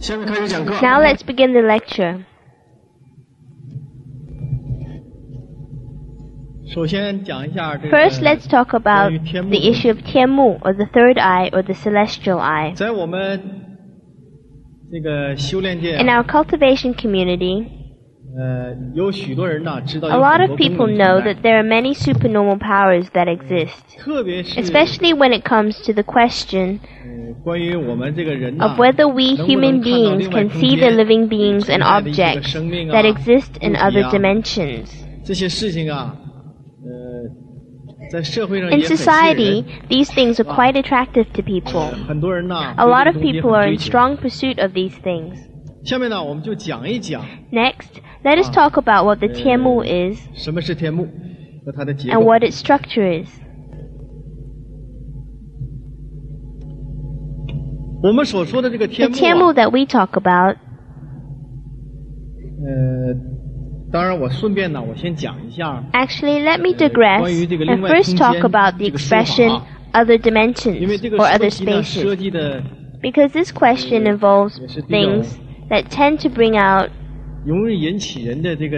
Now let's begin the lecture. First, let's talk about the issue of Tianmu, or the third eye or the celestial eye. In our cultivation community, a lot of people know that there are many supernormal powers that exist, especially when it comes to the question of whether we human beings can see the living beings and objects that exist in other dimensions. In society, these things are quite attractive to people. A lot of people are in strong pursuit of these things. Next, let us talk about what the Uh, Tianmu is 什么是天幕和它的结 and 构。 what its structure is. 我们所说的这个 The 天幕、 Tianmu 啊， that we talk about, 呃，当然我顺便呢，我先讲一下， actually, let me 呃 digress 关于这个 and 另外 first 空 talk 间 about the 这个说法 expression 啊 other 因为 dimensions 这个 or 涉 other 及呢涉 spaces, 及的 because this question involves 也是比较 things that tend to bring out 容易引起人的这个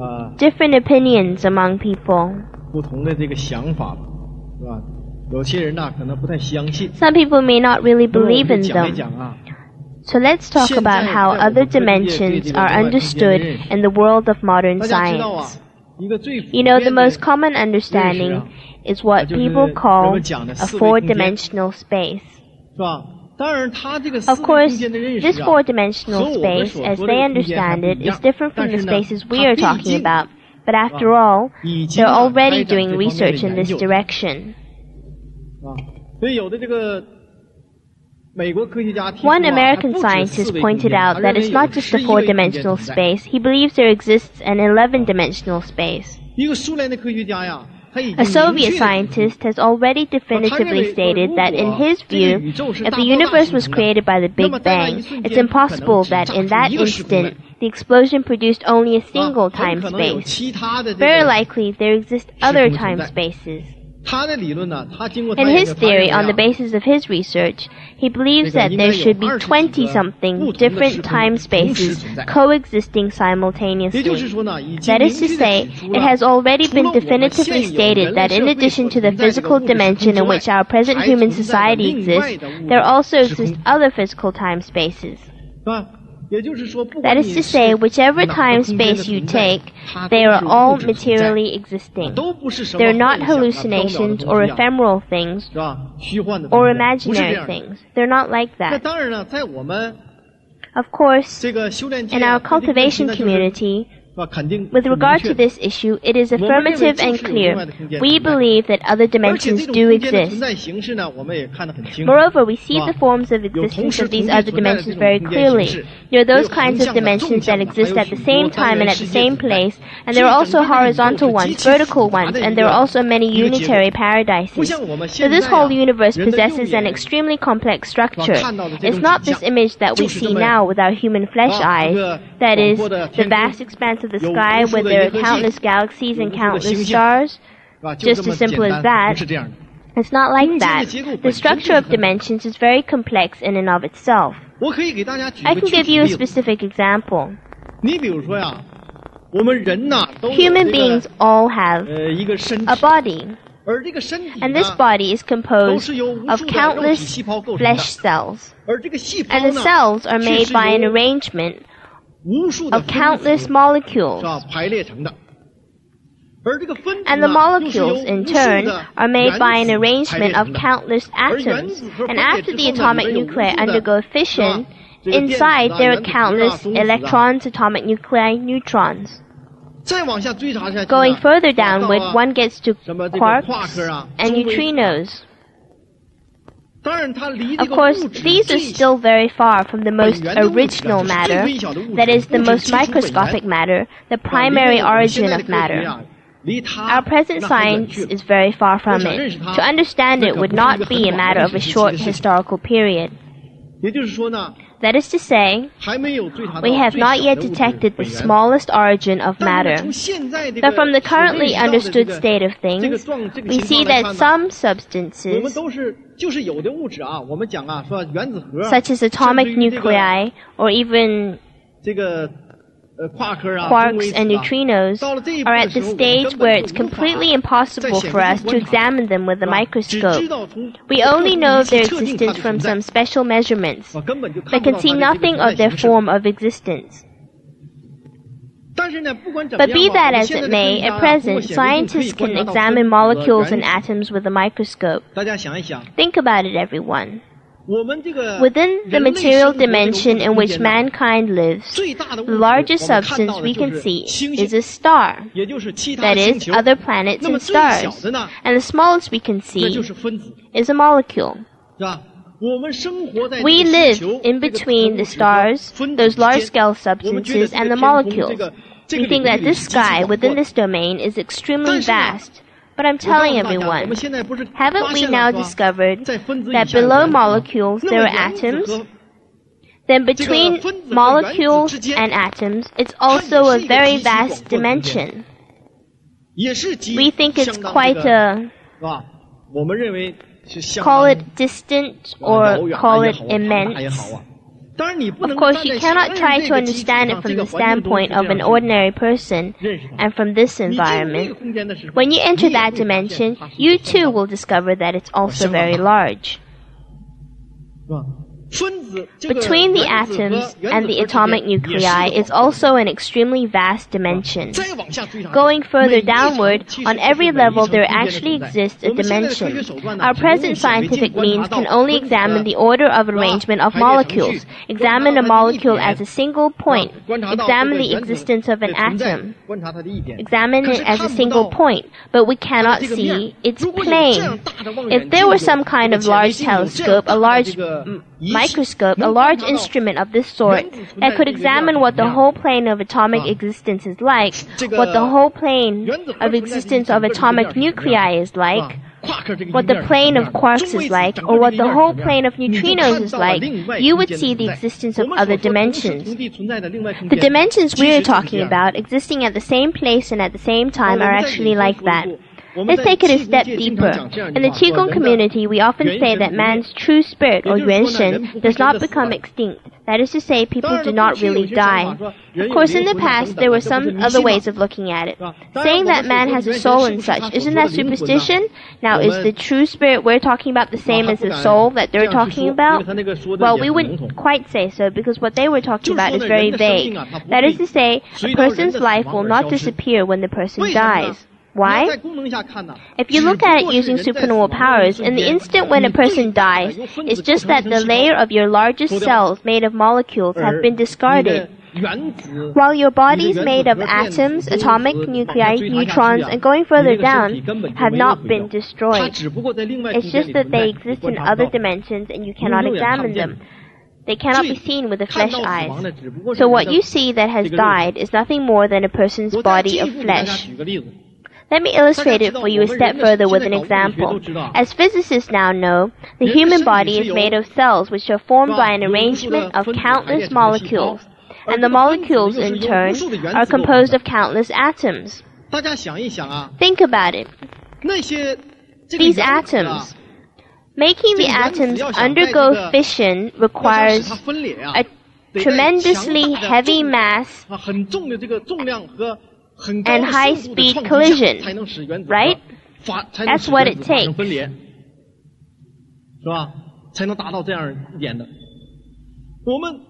啊 different opinions among people. 不同的这个想法，是吧？有些人呐可能不太相信。 Some people may not really 那么我 believe 们 in 就讲一 them. 讲啊， So let's talk 现 about 在 how 在我们 other 科学界对 dimensions 这个 are 另外空间的 understood 认识 in the world of modern 大家知道啊 science.，一个最普 You know, the 遍的 most common understanding is what 就是 people 人 call 们讲的 a 四维空间。 four-dimensional space. Of course, this four-dimensional space, as they understand it, is different from the spaces we are talking about. But after all, they're already doing research in this direction. One American scientist pointed out that it's not just a four dimensional space, he believes there exists an 11 dimensional space. A Soviet scientist has already definitively stated that in his view, if the universe was created by the Big Bang, it's impossible that in that instant the explosion produced only a single time space. Very likely there exist other time spaces. In his theory, on the basis of his research, he believes that there should be 20 something different time spaces coexisting simultaneously. That is to say, it has already been definitively stated that in addition to the physical dimension in which our present human society exists, there also exist other physical time spaces. That is to say, whichever time space you take, they are all materially existing. They're not hallucinations or ephemeral things or imaginary things. They're not like that. Of course, in our cultivation community, with regard to this issue, it is affirmative and clear. We believe that other dimensions do exist. Moreover, we see the forms of existence of these other dimensions very clearly. There are those kinds of dimensions that exist at the same time and at the same place, and there are also horizontal ones, vertical ones, and there are also many unitary paradises. So this whole universe possesses an extremely complex structure. It's not this image that we see now with our human flesh eyes, that is, the vast expanse the sky with their countless galaxies and countless stars? Just as simple as that. It's not like that. The structure of dimensions is very complex in and of itself. I can give you a specific example. Human beings all have a body. And this body is composed of countless flesh cells. And the cells are made by an arrangement of countless molecules. And the molecules, in turn, are made by an arrangement of countless atoms, and after the atomic nuclei undergo fission, inside there are countless electrons, atomic nuclei, neutrons. Going further downward, one gets to quarks and neutrinos. Of course, these are still very far from the most original matter, that is, the most microscopic matter, the primary origin of matter. Our present science is very far from it. To understand it would not be a matter of a short historical period. That is to say, we have not yet detected the smallest origin of matter. But from the currently understood state of things, we see that some substances, such as atomic nuclei or even quarks and neutrinos are at the stage where it's completely impossible for us to examine them with a microscope. We only know of their existence from some special measurements, but can see nothing of their form of existence. But be that as it may, at present, scientists can examine molecules and atoms with a microscope. Think about it, everyone. Within the material dimension in which mankind lives, the largest substance we can see is a star, that is, other planets and stars, and the smallest we can see is a molecule. We live in between the stars, those large-scale substances, and the molecules. We think that this sky within this domain is extremely vast, but I'm telling everyone, haven't we now discovered that below molecules there are atoms? Then between molecules and atoms, it's also a very vast dimension. We think it's quite a call it distant or call it immense. Of course, you cannot try to understand it from the standpoint of an ordinary person and from this environment. When you enter that dimension, you too will discover that it's also very large. Between the atoms and the atomic nuclei is also an extremely vast dimension. Going further downward, on every level there actually exists a dimension. Our present scientific means can only examine the order of arrangement of molecules, examine a molecule as a single point, examine the existence of an atom, examine it as a single point, but we cannot see its plane. If there were some kind of large telescope, a large microscope, a large instrument of this sort, that could examine what the whole plane of atomic existence is like, what the whole plane of existence of atomic nuclei is like, what the plane of quarks is like, or what the whole plane of neutrinos is like, you would see the existence of other dimensions. The dimensions we are talking about, existing at the same place and at the same time, are actually like that. Let's take it a step deeper. In the Qigong community, we often say that man's true spirit, or Yuan Shen, does not become extinct. That is to say, people do not really die. Of course, in the past, there were some other ways of looking at it. Saying that man has a soul and such, isn't that superstition? Now, is the true spirit we're talking about the same as the soul that they're talking about? Well, we wouldn't quite say so, because what they were talking about is very vague. That is to say, a person's life will not disappear when the person dies. Why? If you look at it using supernormal powers, in the instant when a person dies, it's just that the layer of your largest cells made of molecules have been discarded. While your body is made of atoms, atomic nuclei, neutrons, and going further down, have not been destroyed. It's just that they exist in other dimensions and you cannot examine them. They cannot be seen with the flesh eyes. So what you see that has died is nothing more than a person's body of flesh. Let me illustrate it for you a step further with an example. As physicists now know, the human body is made of cells which are formed by an arrangement of countless molecules, and the molecules in turn are composed of countless atoms. Think about it. These atoms, making the atoms undergo fission requires a tremendously heavy mass and high speed collision, right? That's what it takes. 是吧？才能达到这样一点的。我们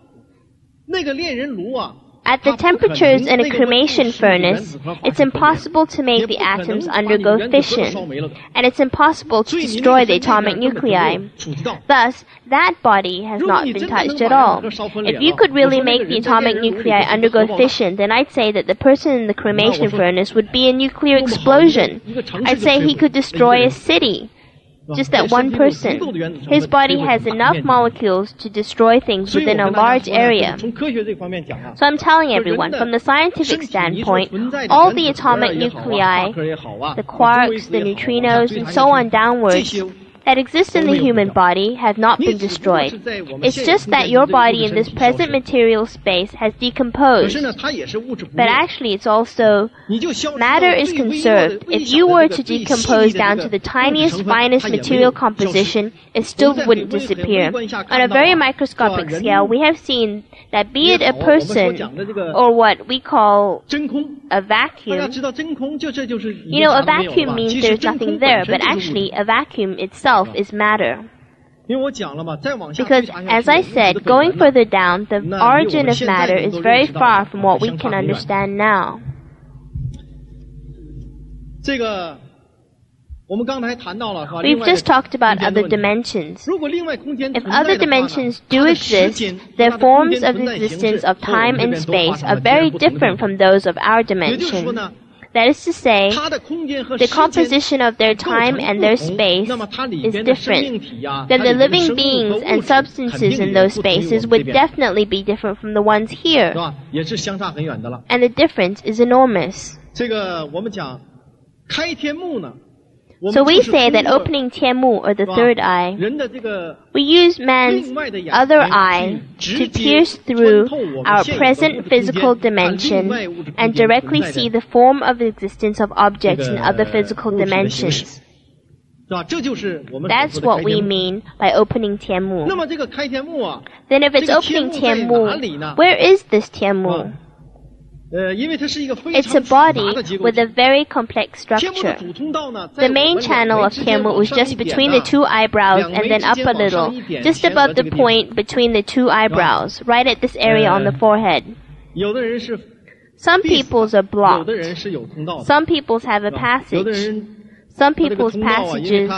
那个恋人炉啊。At the temperatures in a cremation furnace, it's impossible to make the atoms undergo fission, and it's impossible to destroy the atomic nuclei. Thus, that body has not been touched at all. If you could really make the atomic nuclei undergo fission, then I'd say that the person in the cremation furnace would be a nuclear explosion. I'd say he could destroy a city just that one person. His body has enough molecules to destroy things within a large area. So I'm telling everyone, from the scientific standpoint, all the atomic nuclei, the quarks, the neutrinos, and so on downwards, that exist in the human body have not been destroyed. It's just that your body in this present material space has decomposed. But actually, it's also matter is conserved. If you were to decompose down to the tiniest, finest material composition, it still wouldn't disappear. On a very microscopic scale, we have seen that be it a person or what we call a vacuum, you know, a vacuum means there's nothing there, but actually a vacuum itself is matter. Because, as I said, going further down, the origin of matter is very far from what we can understand now. We've just talked about other dimensions. If other dimensions do exist, their forms of existence of time and space are very different from those of our dimension. That is to say, the composition of their time and their space is different. Then the living beings and substances in those spaces would definitely be different from the ones here. And the difference is enormous. So we say that opening Tianmu or the third eye, we use man's other eye to pierce through our present physical dimension and directly see the form of existence of objects in other physical dimensions. That's what we mean by opening Tianmu. Then if it's opening Tianmu, where is this Tianmu? It's a body with a very complex structure. The main channel of Tianmu was just between the two eyebrows and then up a little, just above the point between the two eyebrows, right at this area on the forehead. Some people's are blocked. Some people's have a passage. Some people's passages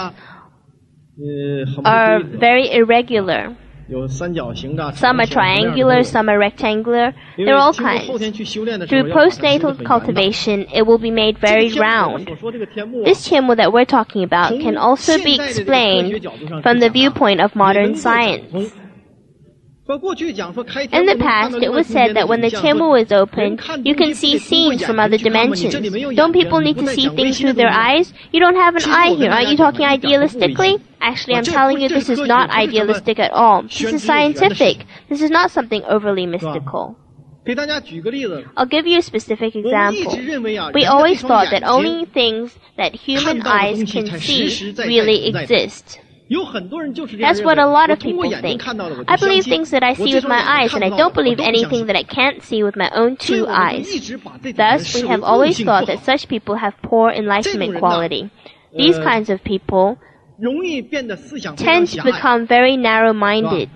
are very irregular. Some are triangular, some are rectangular. There are all kinds. Through postnatal cultivation, it will be made very round. This Tianmu that we're talking about can also be explained from the viewpoint of modern science. In the past, it was said that when the Tianmu is open, you can see scenes from other dimensions. Don't people need to see things through their eyes? You don't have an eye here. Aren't you talking idealistically? Actually, I'm telling you this is not idealistic at all. This is scientific. This is not something overly mystical. I'll give you a specific example. We always thought that only things that human eyes can see really exist. That's what a lot of people think. I believe things that I see with my eyes, and I don't believe anything that I can't see with my own two eyes. Thus, we have always thought that such people have poor enlightenment quality. These kinds of people tend to become very narrow-minded.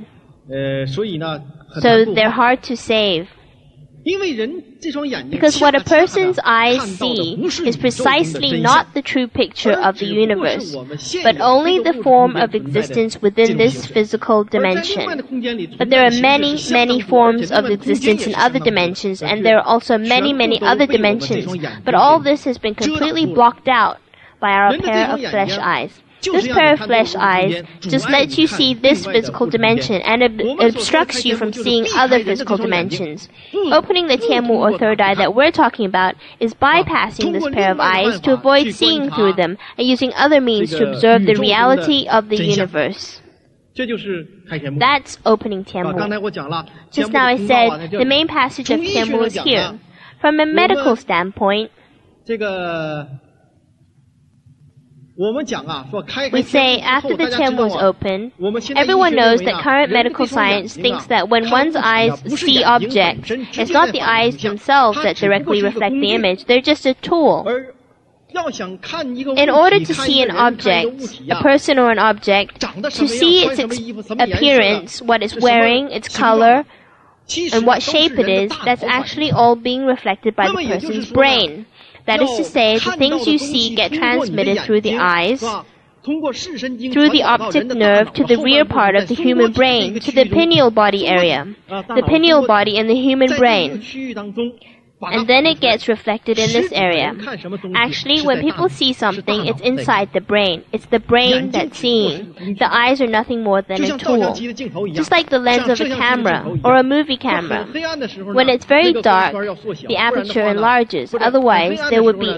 So they're hard to save. Because what a person's eyes see is precisely not the true picture of the universe, but only the form of existence within this physical dimension. But there are many, many forms of existence in other dimensions, and there are also many, many other dimensions. But all this has been completely blocked out by our pair of flesh eyes. This pair of flesh eyes just lets you see this physical dimension and it obstructs you from seeing other physical dimensions. Hmm. Opening the hmm. Tianmu or third eye that we're talking about is bypassing this pair of eyes to avoid seeing through them and using other means to observe the reality of the universe. That's opening Tianmu. Just now I said the main passage of Tianmu is here. From a medical standpoint, we say after the Tianmu is open, everyone knows that current medical science thinks that when one's eyes see objects, it's not the eyes themselves that directly reflect the image, they're just a tool. In order to see an object, a person or an object, to see its appearance, what it's wearing, its color, and what shape it is, that's actually all being reflected by the person's brain. That is to say, the things you see get transmitted through the eyes, through the optic nerve to the rear part of the human brain, to the pineal body area, the pineal body and the human brain. And then it gets reflected in this area. Actually, when people see something, it's inside the brain. It's the brain that's seeing. The eyes are nothing more than a tool. Just like the lens of a camera or a movie camera. When it's very dark, the aperture enlarges. Otherwise, there would be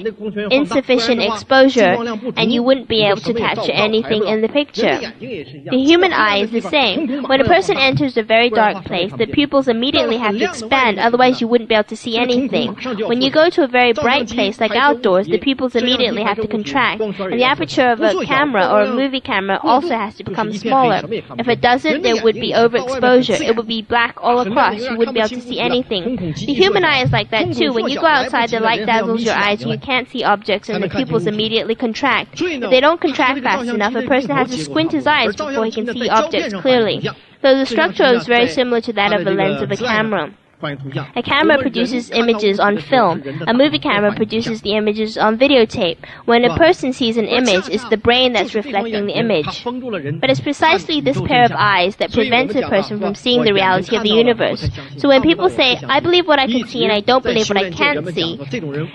insufficient exposure and you wouldn't be able to capture anything in the picture. The human eye is the same. When a person enters a very dark place, the pupils immediately have to expand, otherwise you wouldn't be able to see anything anything. When you go to a very bright place like outdoors, the pupils immediately have to contract, and the aperture of a camera or a movie camera also has to become smaller. If it doesn't, there would be overexposure. It would be black all across. You wouldn't be able to see anything. The human eye is like that too. When you go outside, the light dazzles your eyes and you can't see objects and the pupils immediately contract. If they don't contract fast enough, a person has to squint his eyes before he can see objects clearly. So the structure is very similar to that of the lens of a camera. A camera produces images on film. A movie camera produces the images on videotape. When a person sees an image, it's the brain that's reflecting the image. But it's precisely this pair of eyes that prevents a person from seeing the reality of the universe. So when people say, I believe what I can see and I don't believe what I can't see,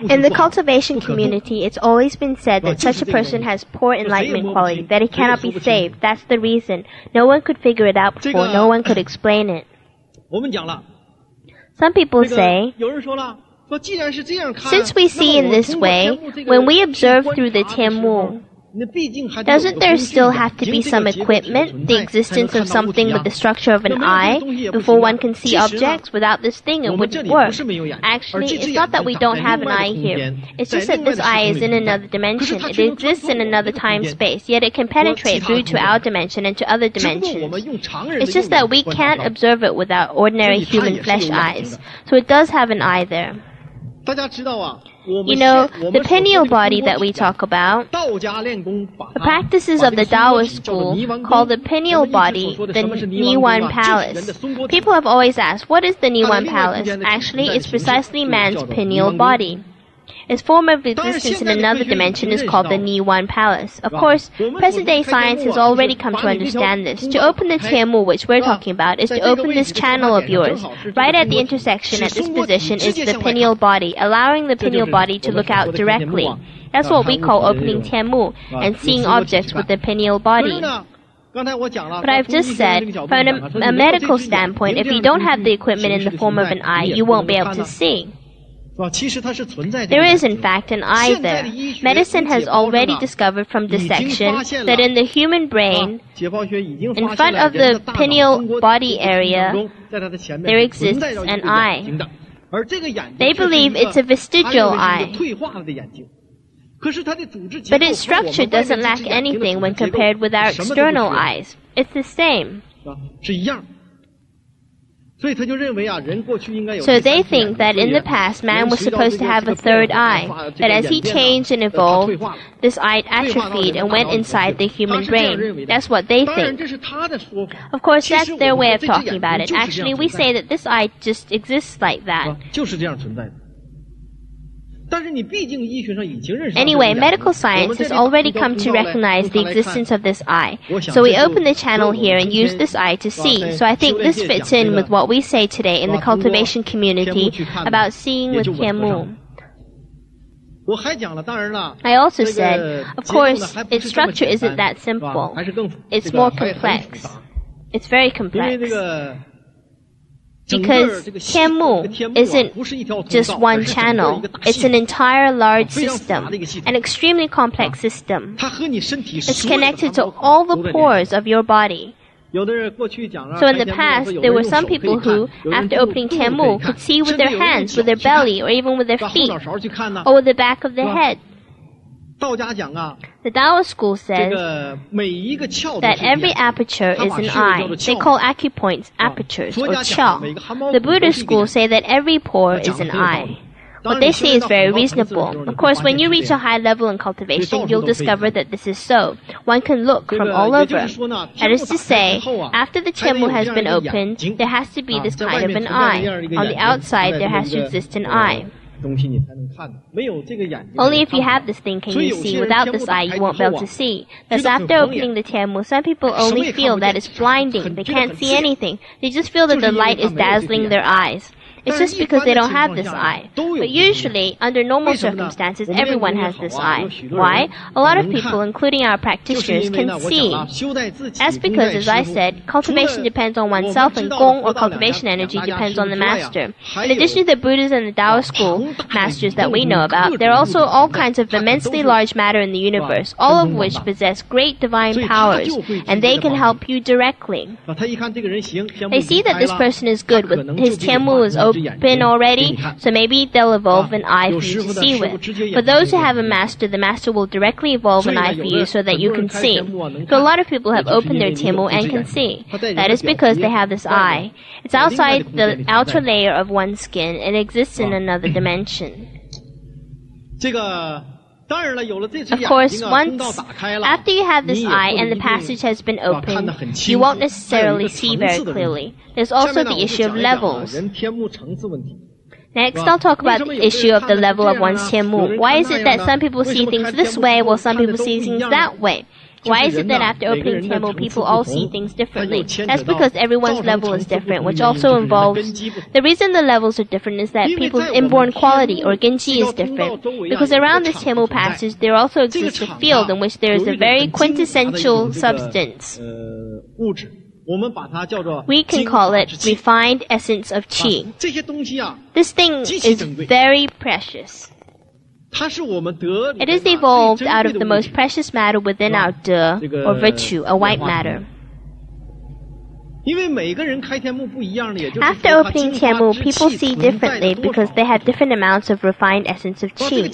in the cultivation community, it's always been said that such a person has poor enlightenment quality, that he cannot be saved. That's the reason. No one could figure it out before, no one could explain it. Some people say, since we see in this way, when we observe through the Tianmu, doesn't there still have to be some equipment, the existence of something with the structure of an eye, before one can see objects? Without this thing, it wouldn't work. Actually, it's not that we don't have an eye here. It's just that this eye is in another dimension. It exists in another time-space, yet it can penetrate through to our dimension and to other dimensions. It's just that we can't observe it with our ordinary human flesh eyes. So it does have an eye there. You know, the pineal body that we talk about, the practices of the Taoist school call the pineal body the Niwan Palace. People have always asked, what is the Niwan Palace? Actually, it's precisely man's pineal body. Its form of existence in another dimension is called the Niwan Palace. Of course, present-day science has already come to understand this. To open the Tianmu, which we're talking about, is to open this channel of yours. Right at the intersection at this position is the pineal body, allowing the pineal body to look out directly. That's what we call opening Tianmu and seeing objects with the pineal body. But I've just said, from a, a medical standpoint, if you don't have the equipment in the form of an eye, you won't be able to see. There is, in fact, an eye there. Medicine has already discovered from dissection that in the human brain, in front of the pineal body area, there exists an eye. They believe it's a vestigial eye. But its structure doesn't lack anything when compared with our external eyes. It's the same. So they think that in the past man was supposed to have a third eye, but as he changed and evolved, this eye atrophied and went inside the human brain. That's what they think. Of course, that's their way of talking about it. Actually, we say that this eye just exists like that. Anyway, medical science has already come to recognize the existence of this eye. So we open the channel here and use this eye to see. So I think this fits in with what we say today in the cultivation community about seeing with Tianmu. I also said, of course, its structure isn't that simple. It's more complex. It's very complex because Tianmu isn't just one channel. It's an entire large system, an extremely complex system. It's connected to all the pores of your body. So in the past, there were some people who, after opening Tianmu, could see with their hands, with their belly, or even with their feet, or with the back of their head. The Tao school says that every aperture is an eye. They call acupoints apertures or qiao. The Buddhist school say that every pore is an eye. What they say is very reasonable. Of course, when you reach a high level in cultivation, you'll discover that this is so. One can look from all over. That is to say, after the Tianmu has been opened, there has to be this kind of an eye. On the outside, there has to exist an eye. Only if you have this thing can you see. Without this eye, you won't be able to see. Thus, after opening the Tianmu, some people only feel that it's blinding. They can't see anything. They just feel that the light is dazzling their eyes. It's just because they don't have this eye. But usually, under normal circumstances, everyone has this eye. Why? A lot of people, including our practitioners, can see. That's because, as I said, cultivation depends on oneself and gong or cultivation energy depends on the master. In addition to the Buddhas and the Taoist school masters that we know about, there are also all kinds of immensely large matter in the universe, all of which possess great divine powers, and they can help you directly. They see that this person is good with his tianmu is open already, so maybe they'll evolve an eye for you to see with. For those who have a master, the master will directly evolve an eye for you so that you can see. So a lot of people have opened their tianmu and can see. That is because they have this eye. It's outside the outer layer of one's skin and exists in another dimension. Of course, once after you have this eye and the passage has been opened, you won't necessarily see very clearly. There's also the issue of levels. Next, I'll talk about the issue of the level of one's tianmu. Why is it that some people see things this way while some people see things that way? Why is it that after opening Tianmu, people all see things differently? That's because everyone's level is different, which also involves the reason the levels are different is that people's inborn quality or genji is different. Because around this Tianmu passage, there also exists a field in which there is a very quintessential substance. Uh, we can call it refined essence of qi. This thing is very precious. It is evolved out of the most precious matter within our de, or virtue, a white matter. After opening Tianmu, people see differently because they have different amounts of refined essence of qi.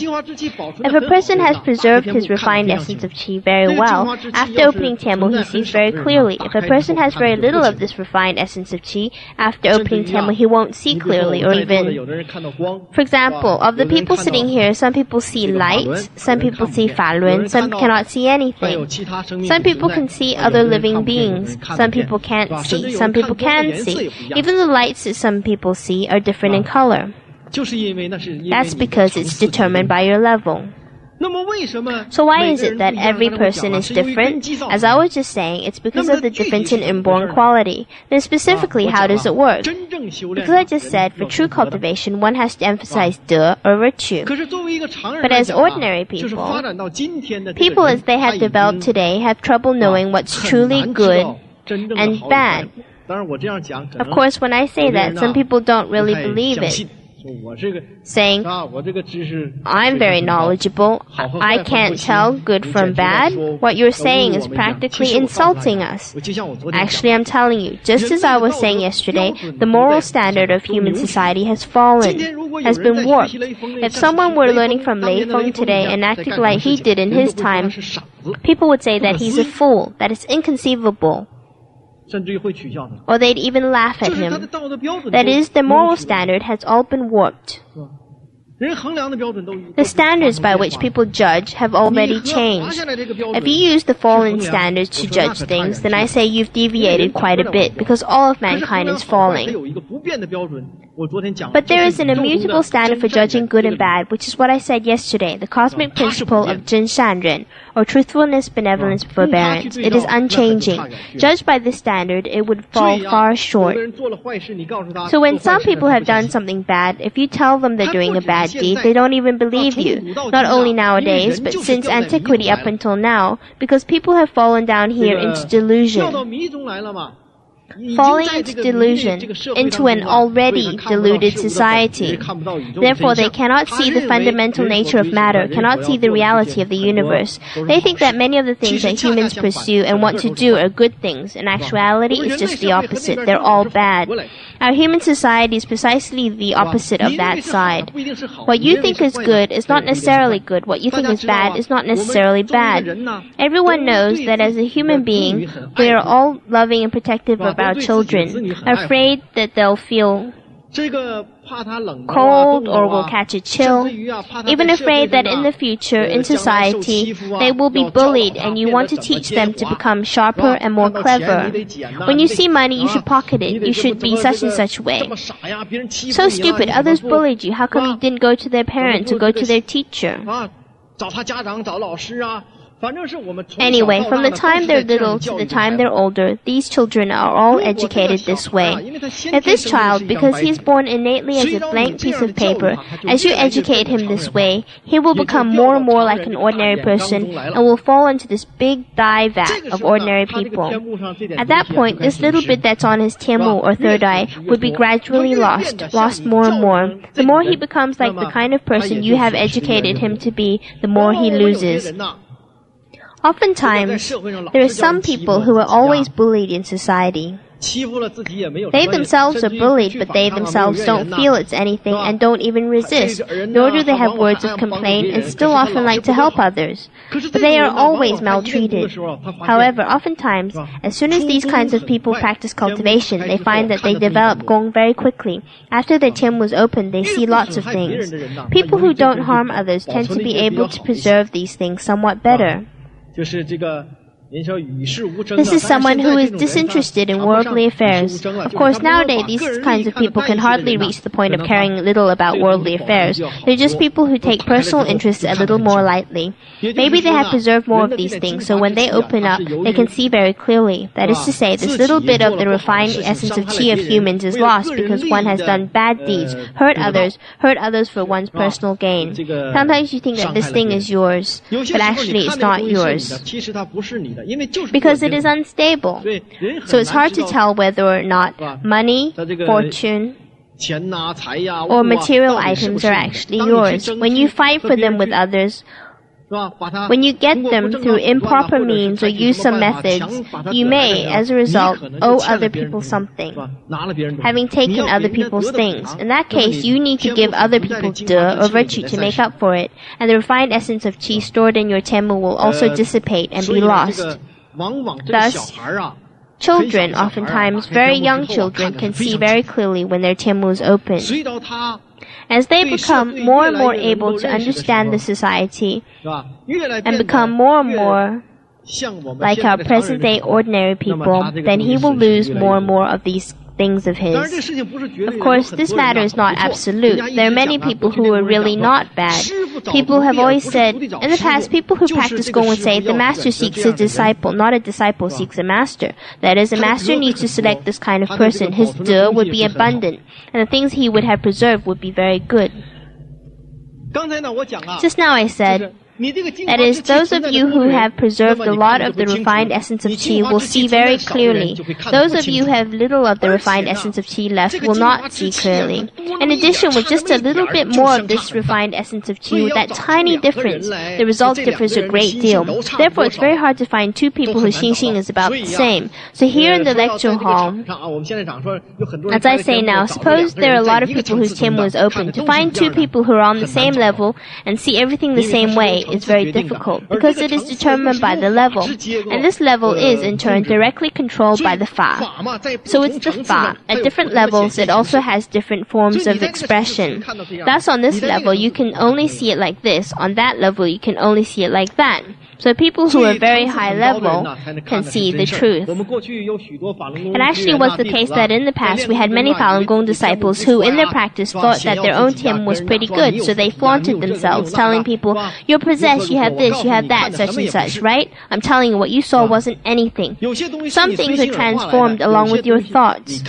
If a person has preserved his refined essence of qi very well, after opening Tianmu, he sees very clearly. If a person has very little of this refined essence of qi, after opening Tianmu, he won't see clearly or even. For example, of the people sitting here, some people see light, some people see Falun, some cannot see anything. Some people can see other living beings, some people can't see some people can see. Even the lights that some people see are different in color. That's because it's determined by your level. So why is it that every person is different? As I was just saying, it's because of the difference in inborn quality. Then specifically, how does it work? Because I just said, for true cultivation, one has to emphasize de or virtue. But as ordinary people, people as they have developed today have trouble knowing what's truly good and bad. Of course, when I say that, some people don't really believe it. Saying, I'm very knowledgeable, I can't tell good from bad. What you're saying is practically insulting us. Actually, I'm telling you, just as I was saying yesterday, the moral standard of human society has fallen, has been warped. If someone were learning from Lei Feng today and acting like he did in his time, people would say that he's a fool, that is inconceivable or they'd even laugh at him. That is, the moral standard has all been warped. The standards by which people judge have already changed. If you use the fallen standards to judge things, then I say you've deviated quite a bit because all of mankind is falling. But there is an immutable standard for judging good and bad, which is what I said yesterday, the cosmic principle of Zhen Shan Ren, or truthfulness, benevolence, forbearance. It is unchanging. Judged by this standard, it would fall far short. So when some people have done something bad, if you tell them they're doing a bad deed, they don't even believe you. Not only nowadays, but since antiquity up until now, because people have fallen down here into delusion falling into delusion, into an already deluded society. Therefore, they cannot see the fundamental nature of matter, cannot see the reality of the universe. They think that many of the things that humans pursue and want to do are good things. In actuality, it's just the opposite. They're all bad. Our human society is precisely the opposite of that side. What you think is good is not necessarily good. What you think is bad is not necessarily bad. Everyone knows that as a human being, we are all loving and protective of our children, afraid that they'll feel cold or will catch a chill, even afraid that in the future, in society, they will be bullied and you want to teach them to become sharper and more clever. When you see money, you should pocket it. You should be such and such way. So stupid, others bullied you. How come you didn't go to their parents or go to their teacher? Anyway, from the time they're little to the time they're older, these children are all educated this way. If this child, because he is born innately as a blank piece of paper, as you educate him this way, he will become more and more like an ordinary person and will fall into this big dye vat of ordinary people. At that point, this little bit that's on his tianmu or third eye would be gradually lost, lost more and more. The more he becomes like the kind of person you have educated him to be, the more he loses. Oftentimes, there are some people who are always bullied in society. They themselves are bullied, but they themselves don't feel it's anything and don't even resist, nor do they have words of complaint and still often like to help others. But they are always maltreated. However, oftentimes, as soon as these kinds of people practice cultivation, they find that they develop gong very quickly. After their tian was opened, they see lots of things. People who don't harm others tend to be able to preserve these things somewhat better. 就是这个 this is someone who is disinterested in worldly affairs. Of course, nowadays these kinds of people can hardly reach the point of caring little about worldly affairs. They're just people who take personal interests a little more lightly. Maybe they have preserved more of these things, so when they open up, they can see very clearly. That is to say, this little bit of the refined essence of qi of humans is lost because one has done bad deeds, hurt others, hurt others for one's personal gain. Sometimes you think that this thing is yours, but actually it's not yours because it is unstable. So it's hard to tell whether or not money, fortune, or material items are actually yours. When you fight for them with others, when you get them through improper means or use some methods, you may, as a result, owe other people something, having taken other people's things. In that case, you need to give other people de or virtue to make up for it, and the refined essence of qi stored in your tianmu will also dissipate and be lost. Thus, children, oftentimes very young children, can see very clearly when their tianmu is open. As they become more and more able to understand the society and become more and more like our present day ordinary people, then he will lose more and more of these things of his. Of course, this matter is not absolute. There are many people who are really not bad. People have always said, in the past, people who practice Gong would say, the master seeks a disciple, not a disciple seeks a master. That is, a master needs to select this kind of person. His de would be abundant, and the things he would have preserved would be very good. Just now I said, that is, those of you who have preserved a lot of the refined essence of qi will see very clearly. Those of you who have little of the refined essence of qi left will not see clearly. In addition, with just a little bit more of this refined essence of qi, with that tiny difference, the result differs a great deal. Therefore, it's very hard to find two people whose xing is about the same. So here in the lecture hall, as I say now, suppose there are a lot of people whose tianmu was open. To find two people who are on the same level and see everything the same way is very difficult because it is determined by the level, and this level is in turn directly controlled by the fa. So it's the fa. At different levels, it also has different forms of expression. Thus, on this level, you can only see it like this. On that level, you can only see it like that. So people who are very high level can see the truth. It actually was the case that in the past we had many Falun Gong disciples who in their practice thought that their own tian was pretty good, so they flaunted themselves, telling people, you're possessed, you have this, you have that, such and such, right? I'm telling you, what you saw wasn't anything. Some things are transformed along with your thoughts.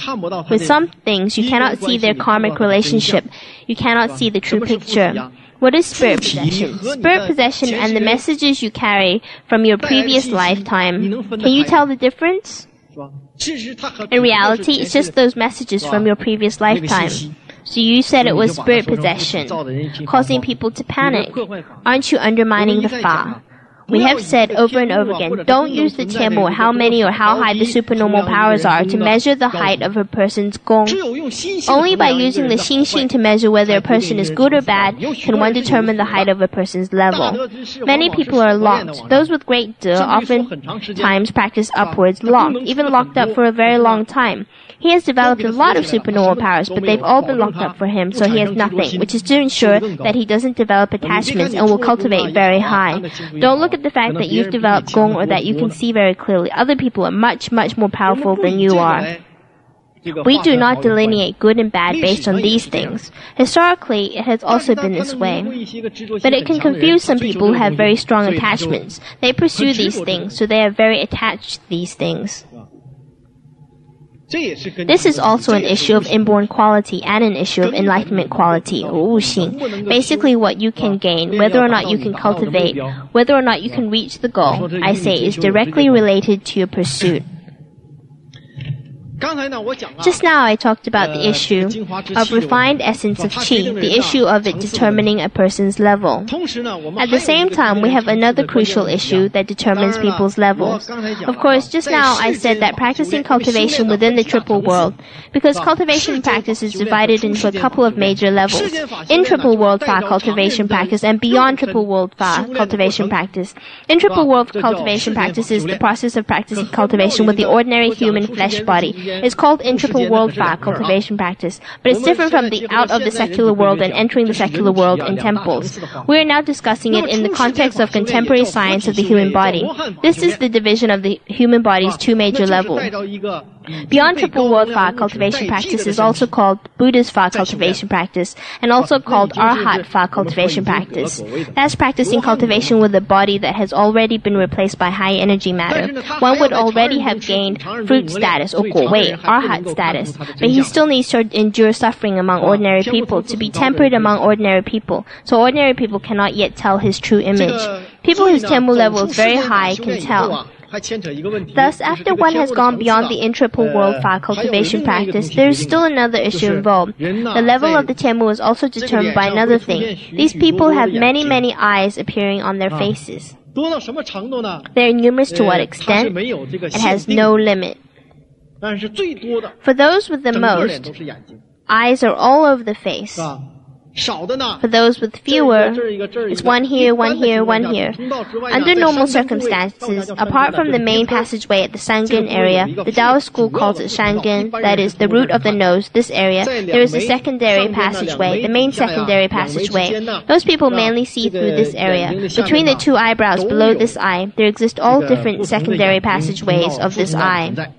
With some things, you cannot see their karmic relationship. You cannot see the true picture. What is spirit possession? Spirit possession and the messages you carry from your previous lifetime. Can you tell the difference? In reality, it's just those messages from your previous lifetime. So you said it was spirit possession, causing people to panic. Aren't you undermining the Fa? We have said over and over again, don't use the tianmu or how many or how high the supernormal powers are to measure the height of a person's gong. Only by using the xing to measure whether a person is good or bad can one determine the height of a person's level. Many people are locked. Those with great de oftentimes practice upwards locked, even locked up for a very long time. He has developed a lot of supernormal powers, but they've all been locked up for him, so he has nothing, which is to ensure that he doesn't develop attachments and will cultivate very high. Don't look at the fact that you've developed Gong or that you can see very clearly. Other people are much, much more powerful than you are. We do not delineate good and bad based on these things. Historically, it has also been this way. But it can confuse some people who have very strong attachments. They pursue these things, so they are very attached to these things. This is also an issue of inborn quality and an issue of enlightenment quality, 悟性. Basically, what you can gain, whether or not you can cultivate, whether or not you can reach the goal, I say, is directly related to your pursuit. Just now I talked about the issue of refined essence of qi, the issue of it determining a person's level. At the same time, we have another crucial issue that determines people's levels. Of course, just now I said that practicing cultivation within the triple world, because cultivation practice is divided into a couple of major levels. In triple world fa cultivation practice and beyond triple world fa cultivation practice. In triple world cultivation practice is the process of practicing cultivation with the ordinary human flesh body it's called in triple world fa cultivation practice, but it's different from the out of the secular world and entering the secular world in temples. We are now discussing it in the context of contemporary science of the human body. This is the division of the human body's two major levels. Beyond triple world fa cultivation practice is also called Buddhist fa cultivation practice and also called Arhat fa cultivation practice. That's practicing cultivation with a body that has already been replaced by high energy matter. One would already have gained fruit status or wei, Arhat status, but he still needs to endure suffering among ordinary people to be tempered among ordinary people, so ordinary people cannot yet tell his true image. People whose temple level is very high can tell. Thus, after one has gone beyond the intriple world uh, fa cultivation practice, there is still another issue uh, involved. The level of the Tianmu is also determined by another thing. These people have many, many eyes appearing on their ah. faces. They are numerous to what extent? It has no limit. For those with the most, eyes are all over the face. For those with fewer, it's one here, one here, one here. Under normal circumstances, apart from the main passageway at the Shangen area, the Taoist school calls it Shangen, that is, the root of the nose, this area, there is a secondary passageway, the main secondary passageway. Most people mainly see through this area. Between the two eyebrows below this eye, there exist all different secondary passageways of this eye.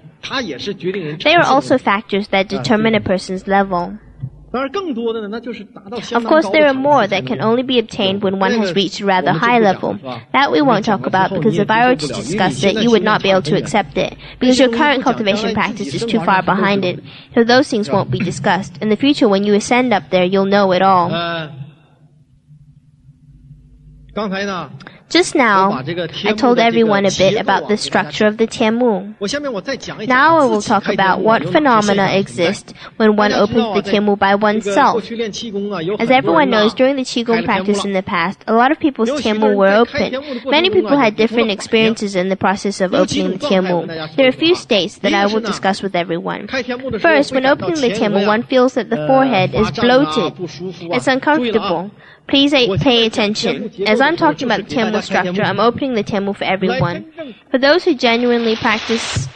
They are also factors that determine a person's level. Of course, there are more that can only be obtained when one has reached a rather high level. That we won't talk about because if I were to discuss it, you would not be able to accept it because your current cultivation practice is too far behind it. So those things won't be discussed. In the future, when you ascend up there, you'll know it all. Just now, I told everyone a bit about the structure of the Tianmu. Now I will talk about what phenomena exist when one opens the Tianmu by oneself. As everyone knows, during the Qigong practice in the past, a lot of people's Tianmu were open. Many people had different experiences in the process of opening the Tianmu. There are a few states that I will discuss with everyone. First, when opening the Tianmu, one feels that the forehead is bloated. It's uncomfortable. Please uh, pay attention. As I'm talking about the Tianmu structure, I'm opening the Tianmu for everyone. For those who genuinely practice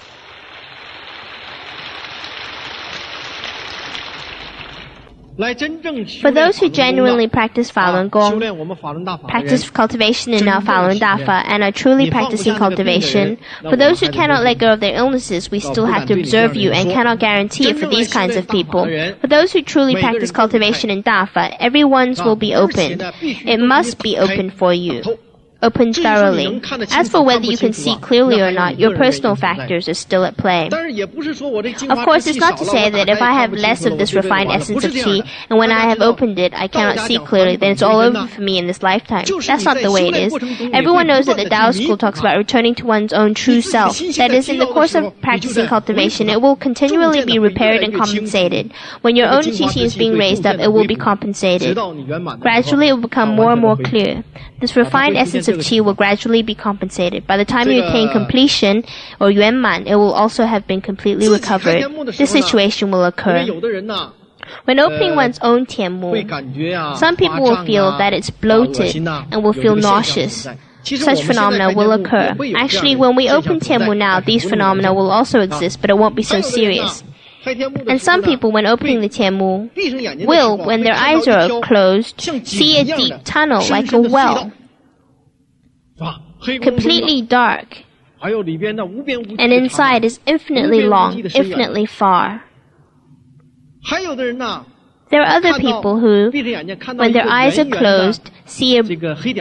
For those who genuinely practice Falun Gong, practice cultivation in our Falun Dafa, and are truly practicing cultivation, for those who cannot let go of their illnesses, we still have to observe you and cannot guarantee it for these kinds of people. For those who truly practice cultivation in Dafa, everyone's will be open. It must be open for you open thoroughly. As for whether you can see clearly or not, your personal factors are still at play. Of course, it's not to say that if I have less of this refined essence of qi, and when I have opened it, I cannot see clearly, then it's all over for me in this lifetime. That's not the way it is. Everyone knows that the Tao school talks about returning to one's own true self. That is, in the course of practicing cultivation, it will continually be repaired and compensated. When your own qi is being raised up, it will be compensated. Gradually, it will become more and more clear. This refined essence of qi will gradually be compensated. By the time you attain completion or yuanman, it will also have been completely recovered. This situation will occur. When opening one's own tianmu, some people will feel that it's bloated and will feel nauseous. Such phenomena will occur. Actually, when we open tianmu now, these phenomena will also exist, but it won't be so serious. And some people, when opening the Tianmu, will, when their eyes are closed, see a deep tunnel like a well, completely dark, and inside is infinitely long, infinitely far. There are other people who, when their eyes are closed, see a,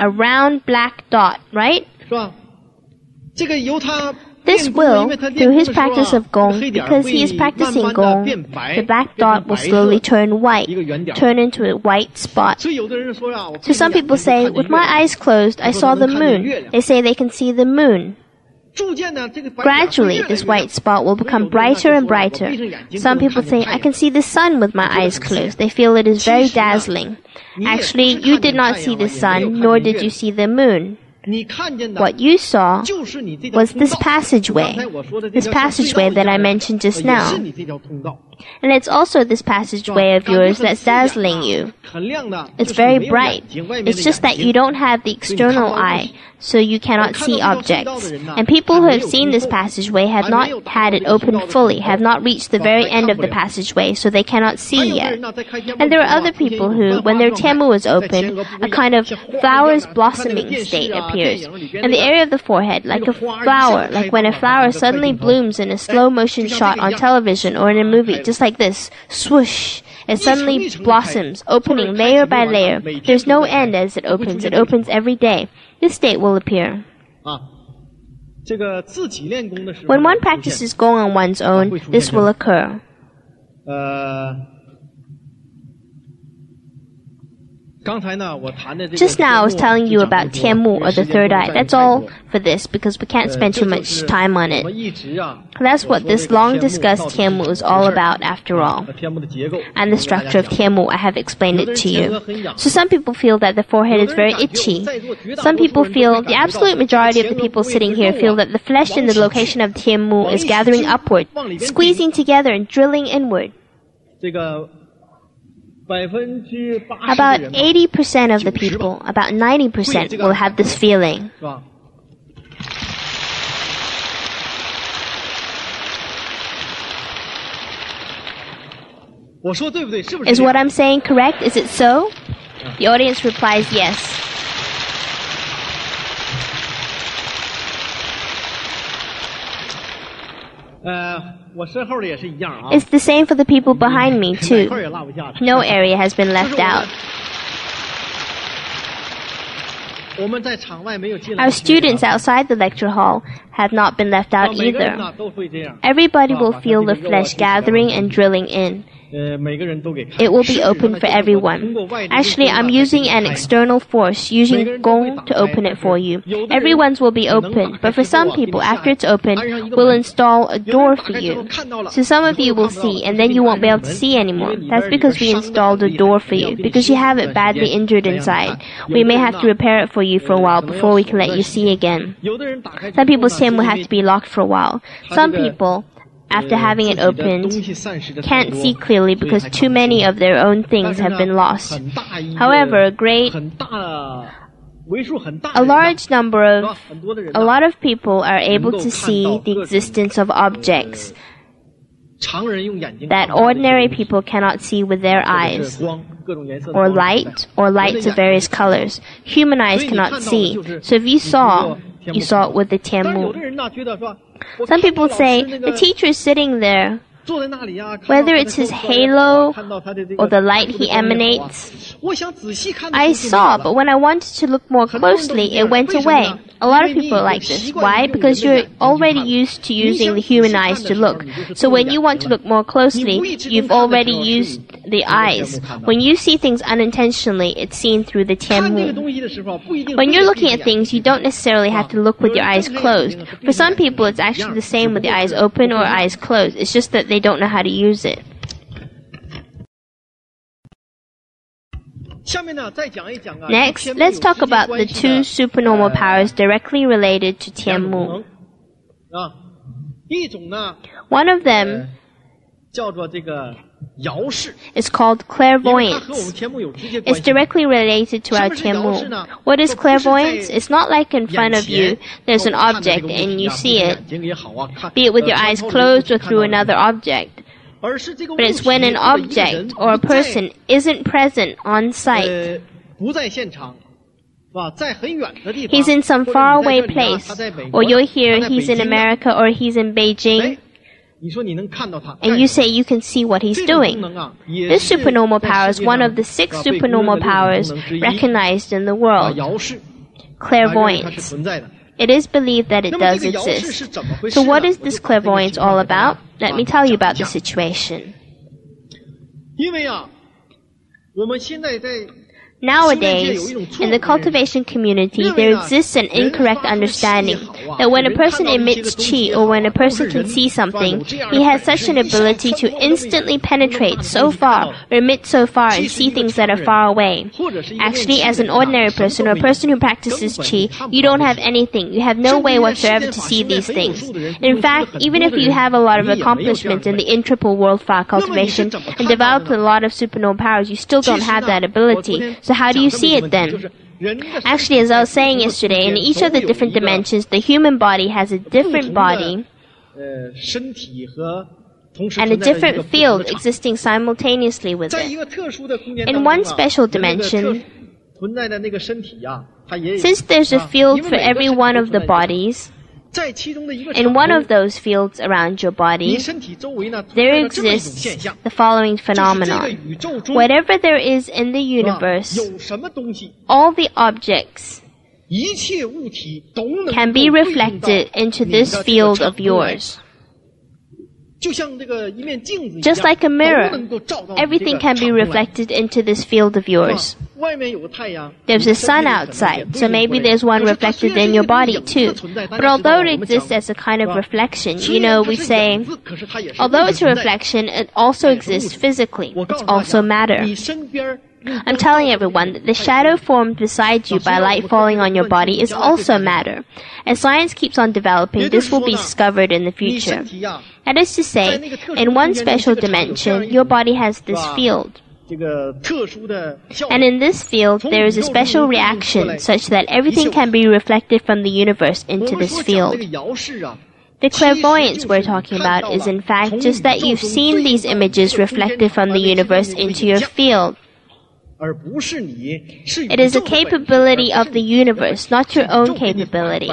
a round black dot, right? This will, through his practice of Gong, because he is practicing Gong, the black dot will slowly turn white, turn into a white spot. So some people say, with my eyes closed, I saw the moon. They say they can see the moon. Gradually, this white spot will become brighter and brighter. Some people say, I can see the sun with my eyes closed. They feel it is very dazzling. Actually, you did not see the sun, nor did you see the moon. What you saw was this passageway, this passageway that I mentioned just now. And it's also this passageway of yours that's dazzling you. It's very bright. It's just that you don't have the external eye, so you cannot see objects. And people who have seen this passageway have not had it open fully, have not reached the very end of the passageway, so they cannot see yet. And there are other people who, when their tianmu is open, a kind of flowers blossoming state appears. And the area of the forehead, like a flower, like when a flower suddenly blooms in a slow motion shot on television or in a movie, just like this, swoosh. It suddenly blossoms, opening layer by layer. There's no end as it opens. It opens every day. This state will appear. Ah. When one practices Gong on one's own, ah, this will occur. Uh, Just now I was telling you about Tianmu or the third eye. That's all for this because we can't spend too much time on it. That's what this long discussed Tianmu is all about after all. And the structure of Tianmu, I have explained it to you. So some people feel that the forehead is very itchy. Some people feel, the absolute majority of the people sitting here feel that the flesh in the location of Tianmu is gathering upward, squeezing together and drilling inward. About 80% of the people, about 90% will have this feeling. Is what I'm saying correct? Is it so? The audience replies yes. It's the same for the people behind me, too. No area has been left out. Our students outside the lecture hall have not been left out either. Everybody will feel the flesh gathering and drilling in. Uh, it will be open for everyone. Actually, I'm using an external force, using Gong to open it for you. Everyone's will be open, but for some people, after it's open, we'll install a door for you. So some of you will see, and then you won't be able to see anymore. That's because we installed a door for you, because you have it badly injured inside. We may have to repair it for you for a while before we can let you see again. Some people's tin will have to be locked for a while. Some people, after mm, having it opened, can't see clearly because too many of their own things have been lost. However, a great a large number of a lot of people are able to see the existence of objects that ordinary people cannot see with their eyes or light or lights of various colors. Human eyes cannot see. so if you saw you saw it with the tianmu some people say the teacher is sitting there. Whether it's his halo or the light he emanates, I saw, but when I wanted to look more closely, it went away. A lot of people are like this. Why? Because you're already used to using the human eyes to look. So when you want to look more closely, you've already used the eyes. When you see things unintentionally, it's seen through the tianmu. When you're looking at things, you don't necessarily have to look with your eyes closed. For some people, it's actually the same with the eyes open or eyes closed. It's just that they don't know how to use it. Next, let's talk about the two supernormal powers directly related to Tianmu. One of them is called clairvoyance. It's directly related to our Tianmu. What is clairvoyance? It's not like in front of you, there's an object and you see it, be it with your eyes closed or through another object. But it's when an object or a person isn't present on site. He's in some faraway place, or you'll hear he's in America or he's in Beijing. and you say you can see what he's doing. This supernormal power is one of the six supernormal powers recognized in the world. Clairvoyance. It is believed that it does exist. So what is this clairvoyance all about? Let me tell you about the situation. Nowadays, in the cultivation community, there exists an incorrect understanding that when a person emits qi or when a person can see something, he has such an ability to instantly penetrate so far or emit so far and see things that are far away. Actually, as an ordinary person or a person who practices qi, you don't have anything. You have no way whatsoever to see these things. In fact, even if you have a lot of accomplishments in the intriple world fire cultivation and developed a lot of supernormal powers, you still don't have that ability. So how do you see it then? Actually, as I was saying yesterday, in each of the different dimensions, the human body has a different body and a different field existing simultaneously with it. In one special dimension, since there's a field for every one of the bodies, in one of those fields around your body, there exists the following phenomenon. Whatever there is in the universe, all the objects can be reflected into this field of yours. Just like a mirror, everything can be reflected into this field of yours. There's a sun outside, so maybe there's one reflected in your body too. But although it exists as a kind of reflection, you know, we say, although it's a reflection, it also exists physically. It's also matter. I'm telling everyone that the shadow formed beside you by light falling on your body is also matter. As science keeps on developing, this will be discovered in the future. That is to say, in one special dimension, your body has this field. And in this field, there is a special reaction such that everything can be reflected from the universe into this field. The clairvoyance we're talking about is in fact just that you've seen these images reflected from the universe into your field. It is a capability of the universe, not your own capability.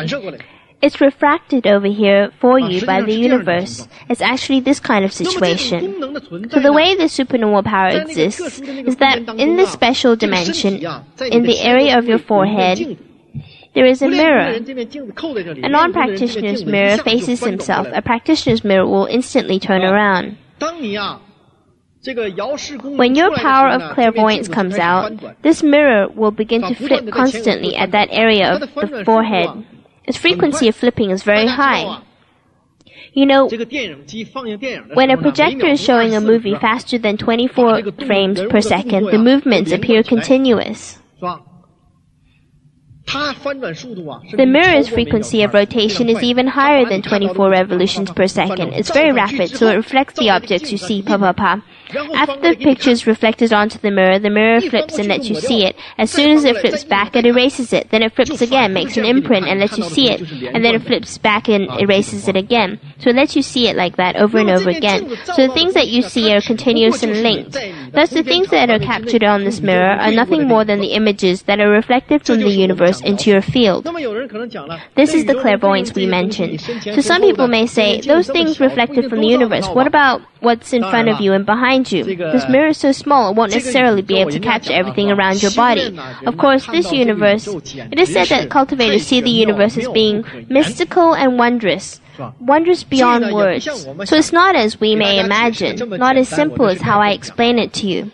It's refracted over here for you by the universe. It's actually this kind of situation. So the way the supernormal power exists is that in this special dimension, in the area of your forehead, there is a mirror. A non-practitioner's mirror faces himself. A practitioner's mirror will instantly turn around. When your power of clairvoyance comes out, this mirror will begin to flip constantly at that area of the forehead. Its frequency of flipping is very high. You know, when a projector is showing a movie faster than 24 frames per second, the movements appear continuous. The mirror's frequency of rotation is even higher than 24 revolutions per second. It's very rapid, so it reflects the objects you see, pa pa pa. After the picture is reflected onto the mirror, the mirror flips and lets you see it. As soon as it flips back, it erases it. Then it flips again, makes an imprint and lets you see it. And then it flips back and erases it again. So it lets you see it like that over and over again. So the things that you see are continuous and linked. Thus the things that are captured on this mirror are nothing more than the images that are reflected from the universe into your field. This is the clairvoyance we mentioned. So some people may say, those things reflected from the universe, what about what's in front of you and behind you. This mirror is so small it won't necessarily be able to capture everything around your body. Of course, this universe, it is said that cultivators see the universe as being mystical and wondrous. Wondrous beyond words. So it's not as we may imagine, not as simple as how I explain it to you.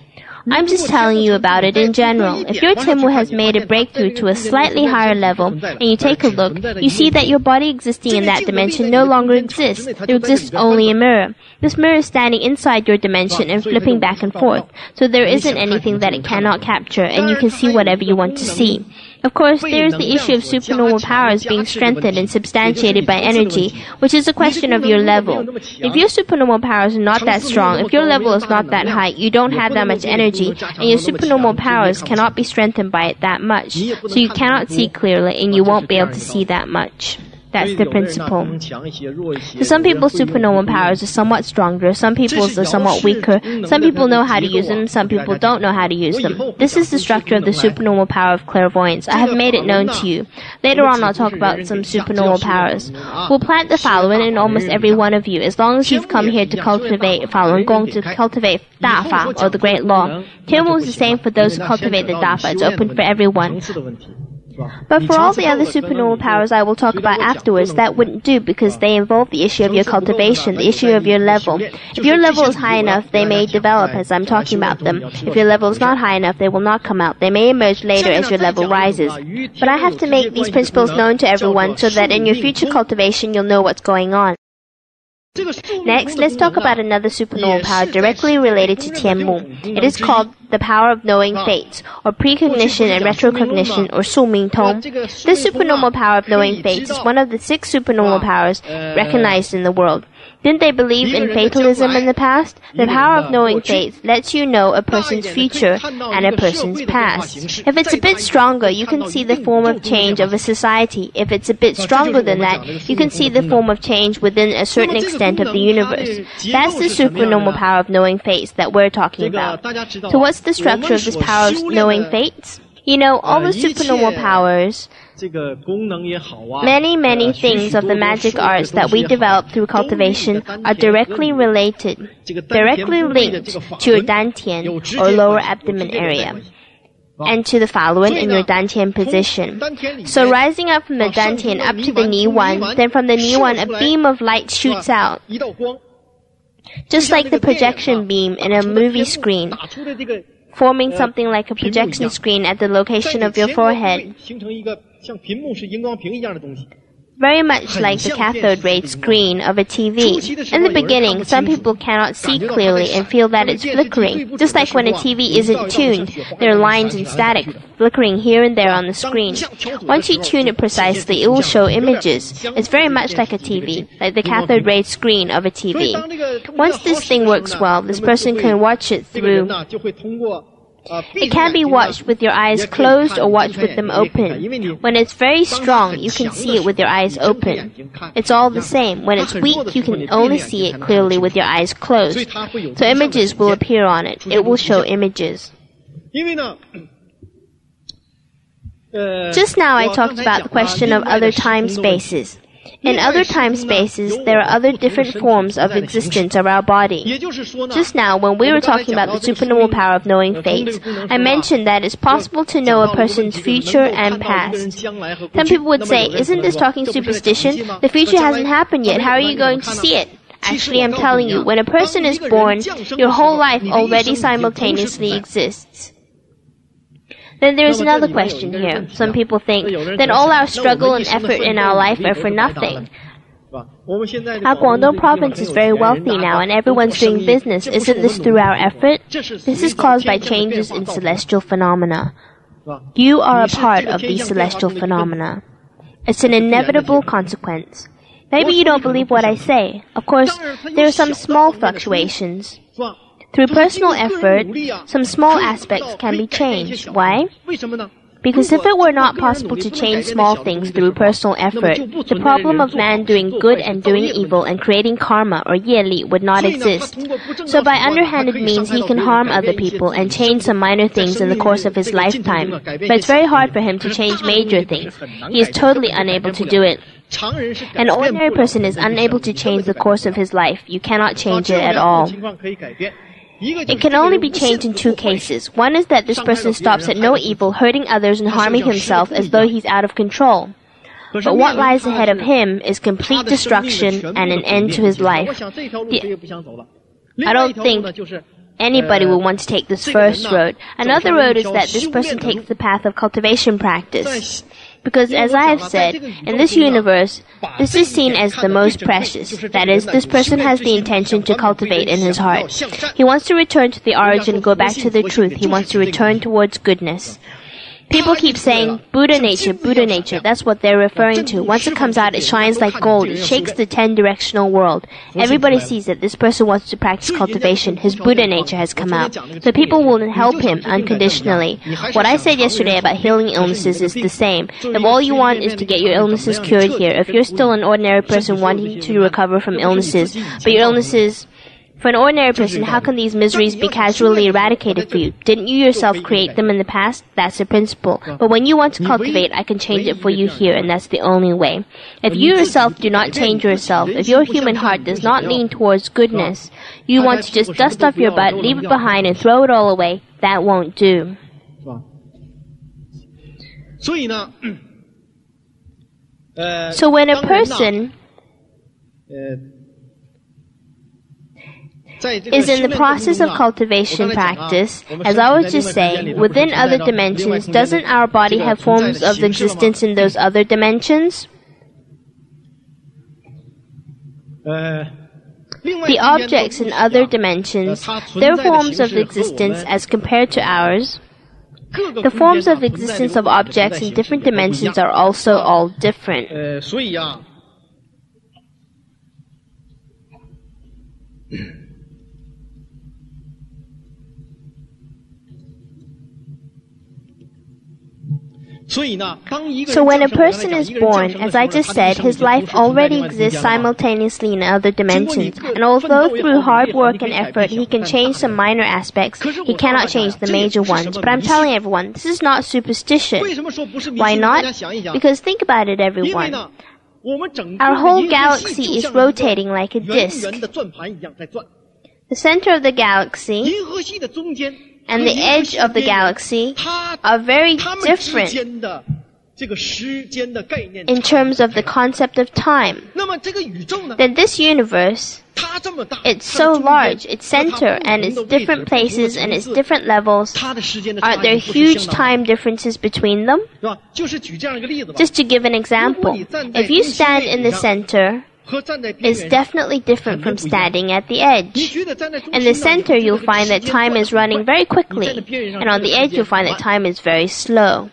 I'm just telling you about it in general. If your Tianmu has made a breakthrough to a slightly higher level, and you take a look, you see that your body existing in that dimension no longer exists. There exists only a mirror. This mirror is standing inside your dimension and flipping back and forth, so there isn't anything that it cannot capture, and you can see whatever you want to see. Of course, there is the issue of supernormal powers being strengthened and substantiated by energy, which is a question of your level. If your supernormal powers are not that strong, if your level is not that high, you don't have that much energy, and your supernormal powers cannot be strengthened by it that much. So you cannot see clearly, and you won't be able to see that much. That's the principle. So some people's supernormal powers are somewhat stronger, some people's are somewhat weaker, some people know how to use them, some people don't know how to use them. This is the structure of the supernormal power of clairvoyance. I have made it known to you. Later on I'll talk about some supernormal powers. We'll plant the Falun in almost every one of you, as long as you've come here to cultivate Falun Gong, to cultivate Da Fa, or the Great Law. Tianmu is the same for those who cultivate the Da Fa. It's open for everyone. But for all the other supernormal powers I will talk about afterwards, that wouldn't do because they involve the issue of your cultivation, the issue of your level. If your level is high enough, they may develop as I'm talking about them. If your level is not high enough, they will not come out. They may emerge later as your level rises. But I have to make these principles known to everyone so that in your future cultivation you'll know what's going on. Next, let's talk about another supernormal power directly related to Tianmu. It is called the power of knowing fates, or precognition and retrocognition, or Su Ming Tong. This supernormal power of knowing fates is one of the six supernormal powers recognized in the world. Didn't they believe in fatalism in the past? The power of knowing fate lets you know a person's future and a person's past. If it's a bit stronger, you can see the form of change of a society. If it's a bit stronger than that, you can see the form of change within a certain extent of the universe. That's the supernormal power of knowing fates that we're talking about. So what's the structure of this power of knowing fates? You know, all the uh, supernormal powers Many, many things of the magic arts that we develop through cultivation are directly related, directly linked to your dantian or lower abdomen area and to the Falun in your dantian position. So rising up from the dantian up to the Niwan, then from the Niwan a beam of light shoots out. Just like the projection beam in a movie screen, forming something like a projection screen at the location of your forehead. Very much like the cathode ray screen of a TV. In the beginning, some people cannot see clearly and feel that it's flickering. Just like when a TV isn't tuned, there are lines and static flickering here and there on the screen. Once you tune it precisely, it will show images. It's very much like a TV, like the cathode ray screen of a TV. Once this thing works well, this person can watch it through it can be watched with your eyes closed or watched with them open. When it's very strong, you can see it with your eyes open. It's all the same. When it's weak, you can only see it clearly with your eyes closed. So images will appear on it. It will show images. Just now I talked about the question of other time spaces. In other time spaces, there are other different forms of existence of our body. Just now, when we were talking about the supernormal power of knowing fate, I mentioned that it's possible to know a person's future and past. Some people would say, isn't this talking superstition? The future hasn't happened yet. How are you going to see it? Actually, I'm telling you, when a person is born, your whole life already simultaneously exists. Then there's another question here. Some people think that all our struggle and effort in our life are for nothing. Our Guangdong province is very wealthy now and everyone's doing business. Isn't this through our effort? This is caused by changes in celestial phenomena. You are a part of these celestial phenomena. It's an inevitable consequence. Maybe you don't believe what I say. Of course, there are some small fluctuations. Through personal effort, some small aspects can be changed. Why? Because if it were not possible to change small things through personal effort, the problem of man doing good and doing evil and creating karma or yeli would not exist. So by underhanded means he can harm other people and change some minor things in the course of his lifetime. But it's very hard for him to change major things. He is totally unable to do it. An ordinary person is unable to change the course of his life. You cannot change it at all. It can only be changed in two cases. One is that this person stops at no evil, hurting others and harming himself as though he's out of control. But what lies ahead of him is complete destruction and an end to his life. The, I don't think anybody will want to take this first road. Another road is that this person takes the path of cultivation practice. Because as I have said, in this universe, this is seen as the most precious. That is, this person has the intention to cultivate in his heart. He wants to return to the origin, go back to the truth. He wants to return towards goodness. People keep saying Buddha nature, Buddha nature. That's what they're referring to. Once it comes out, it shines like gold. It shakes the ten directional world. Everybody sees that this person wants to practice cultivation. His Buddha nature has come out. The people will help him unconditionally. What I said yesterday about healing illnesses is the same. If all you want is to get your illnesses cured here, if you're still an ordinary person wanting to recover from illnesses, but your illnesses for an ordinary person, how can these miseries be casually eradicated for you? Didn't you yourself create them in the past? That's the principle. But when you want to cultivate, I can change it for you here, and that's the only way. If you yourself do not change yourself, if your human heart does not lean towards goodness, you want to just dust off your butt, leave it behind, and throw it all away, that won't do. So when a person is in the process of cultivation practice, as I was just saying, within other dimensions, doesn't our body have forms of existence in those other dimensions? The objects in other dimensions, their forms of existence as compared to ours, the forms of existence of objects in different dimensions are also all different. Uh, So when a person is born, as I just said, his life already exists simultaneously in other dimensions. And although through hard work and effort he can change some minor aspects, he cannot change the major ones. But I'm telling everyone, this is not superstition. Why not? Because think about it, everyone. Our whole galaxy is rotating like a disk. The center of the galaxy and the edge of the galaxy are very different in terms of the concept of time. Then this universe, it's so large, its center and its different places and its different levels, are there huge time differences between them? Just to give an example, if you stand in the center, is definitely different from standing at the edge. In the center, you'll find that time is running very quickly, and on the edge, you'll find that time is very slow.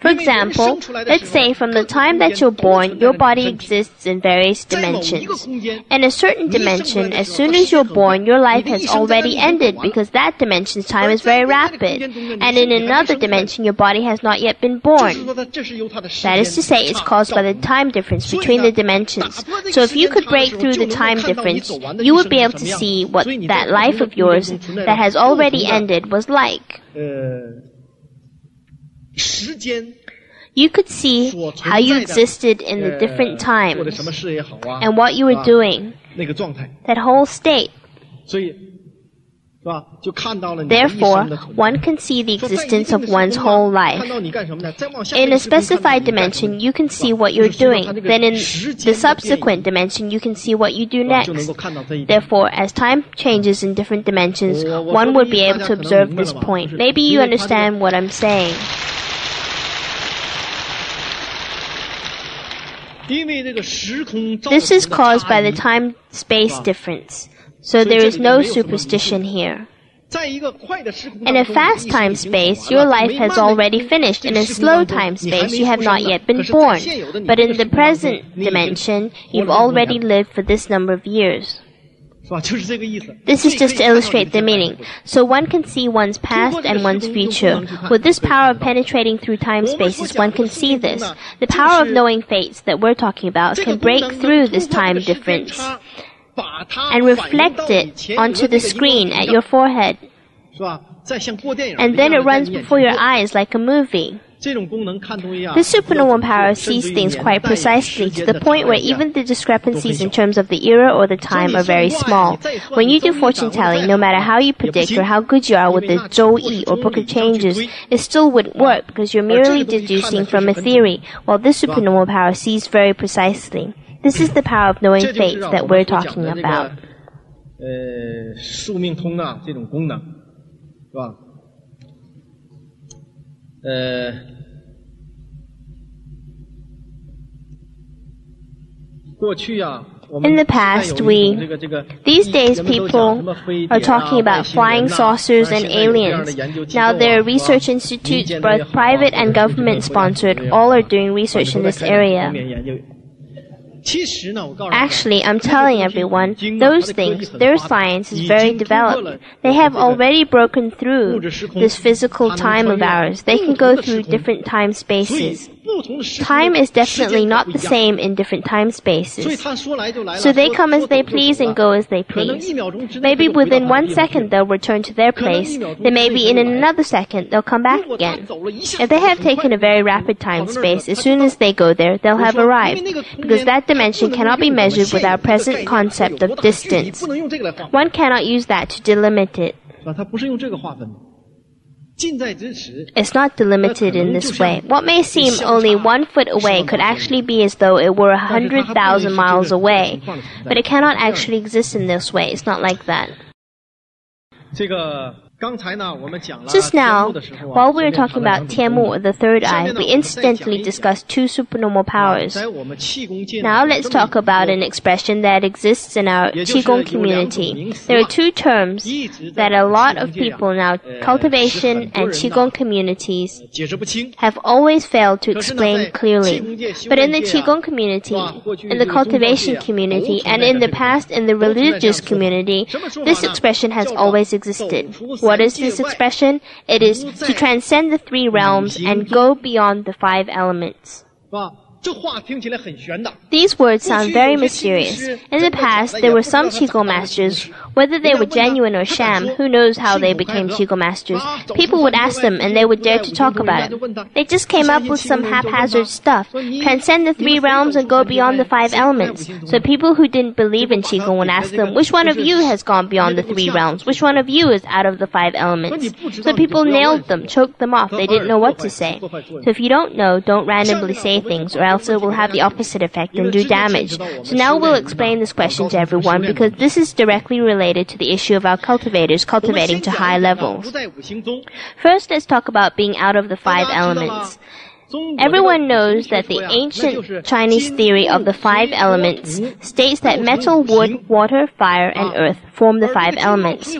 For example, let's say from the time that you're born, your body exists in various dimensions. In a certain dimension, as soon as you're born, your life has already ended because that dimension's time is very rapid. And in another dimension, your body has not yet been born. That is to say, it's caused by the time difference between the dimensions. So if you could break through the time difference, you would be able to see what that life of yours that has already ended was like. You could see how you existed in the different times and what you were doing, that whole state. Therefore, one can see the existence of one's whole life. In a specified dimension, you can see what you're doing. Then in the subsequent dimension, you can see what you do next. Therefore, as time changes in different dimensions, one would be able to observe this point. Maybe you understand what I'm saying. This is caused by the time-space difference, so there is no superstition here. In a fast time space, your life has already finished. In a slow time space, you have not yet been born. But in the present dimension, you've already lived for this number of years. This is just to illustrate the meaning. So one can see one's past and one's future. With this power of penetrating through time spaces, one can see this. The power of knowing fates that we're talking about can break through this time difference and reflect it onto the screen at your forehead. And then it runs before your eyes like a movie. This supernormal power sees things quite precisely to the point where even the discrepancies in terms of the era or the time are very small. When you do fortune telling, no matter how you predict or how good you are with the Zhou Yi or Book of Changes, it still wouldn't work because you're merely deducing from a theory, while this supernormal power sees very precisely. This is the power of knowing fates that we're talking about. 呃，宿命通啊，这种功能，是吧？ In the past, we these days people are talking about flying saucers and aliens. Now there are research institutes, both private and government sponsored, all are doing research in this area. Actually, I'm telling everyone, those things, their science is very developed. They have already broken through this physical time of ours. They can go through different time spaces. Time is definitely not the same in different time spaces. So they come as they please and go as they please. Maybe within one second they'll return to their place, then maybe in another second they'll come back again. If they have taken a very rapid time space, as soon as they go there, they'll have arrived, because that dimension cannot be measured with our present concept of distance. One cannot use that to delimit it. It's not delimited in this way. What may seem only one foot away could actually be as though it were a hundred thousand miles away. But it cannot actually exist in this way. It's not like that. Just now, while we were talking about Tianmu, the third eye, we incidentally discussed two supernormal powers. Now let's talk about an expression that exists in our Qigong community. There are two terms that a lot of people now, cultivation and Qigong communities, have always failed to explain clearly. But in the Qigong community, in the cultivation community, and in the past in the religious community, this expression has always existed. What is this expression? It is to transcend the three realms and go beyond the five elements. These words sound very mysterious. In the past, there were some Qigong masters, whether they were genuine or sham, who knows how they became Qigong masters. People would ask them and they would dare to talk about it. They just came up with some haphazard stuff. Transcend the three realms and go beyond the five elements. So people who didn't believe in Qigong would ask them, which one of you has gone beyond the three realms? Which one of you is out of the five elements? So people nailed them, choked them off. They didn't know what to say. So if you don't know, don't randomly say things or it will have the opposite effect and do damage. So now we'll explain this question to everyone because this is directly related to the issue of our cultivators cultivating to high levels. First, let's talk about being out of the five elements. Everyone knows that the ancient Chinese theory of the five elements states that metal, wood, water, fire, and earth form the five elements.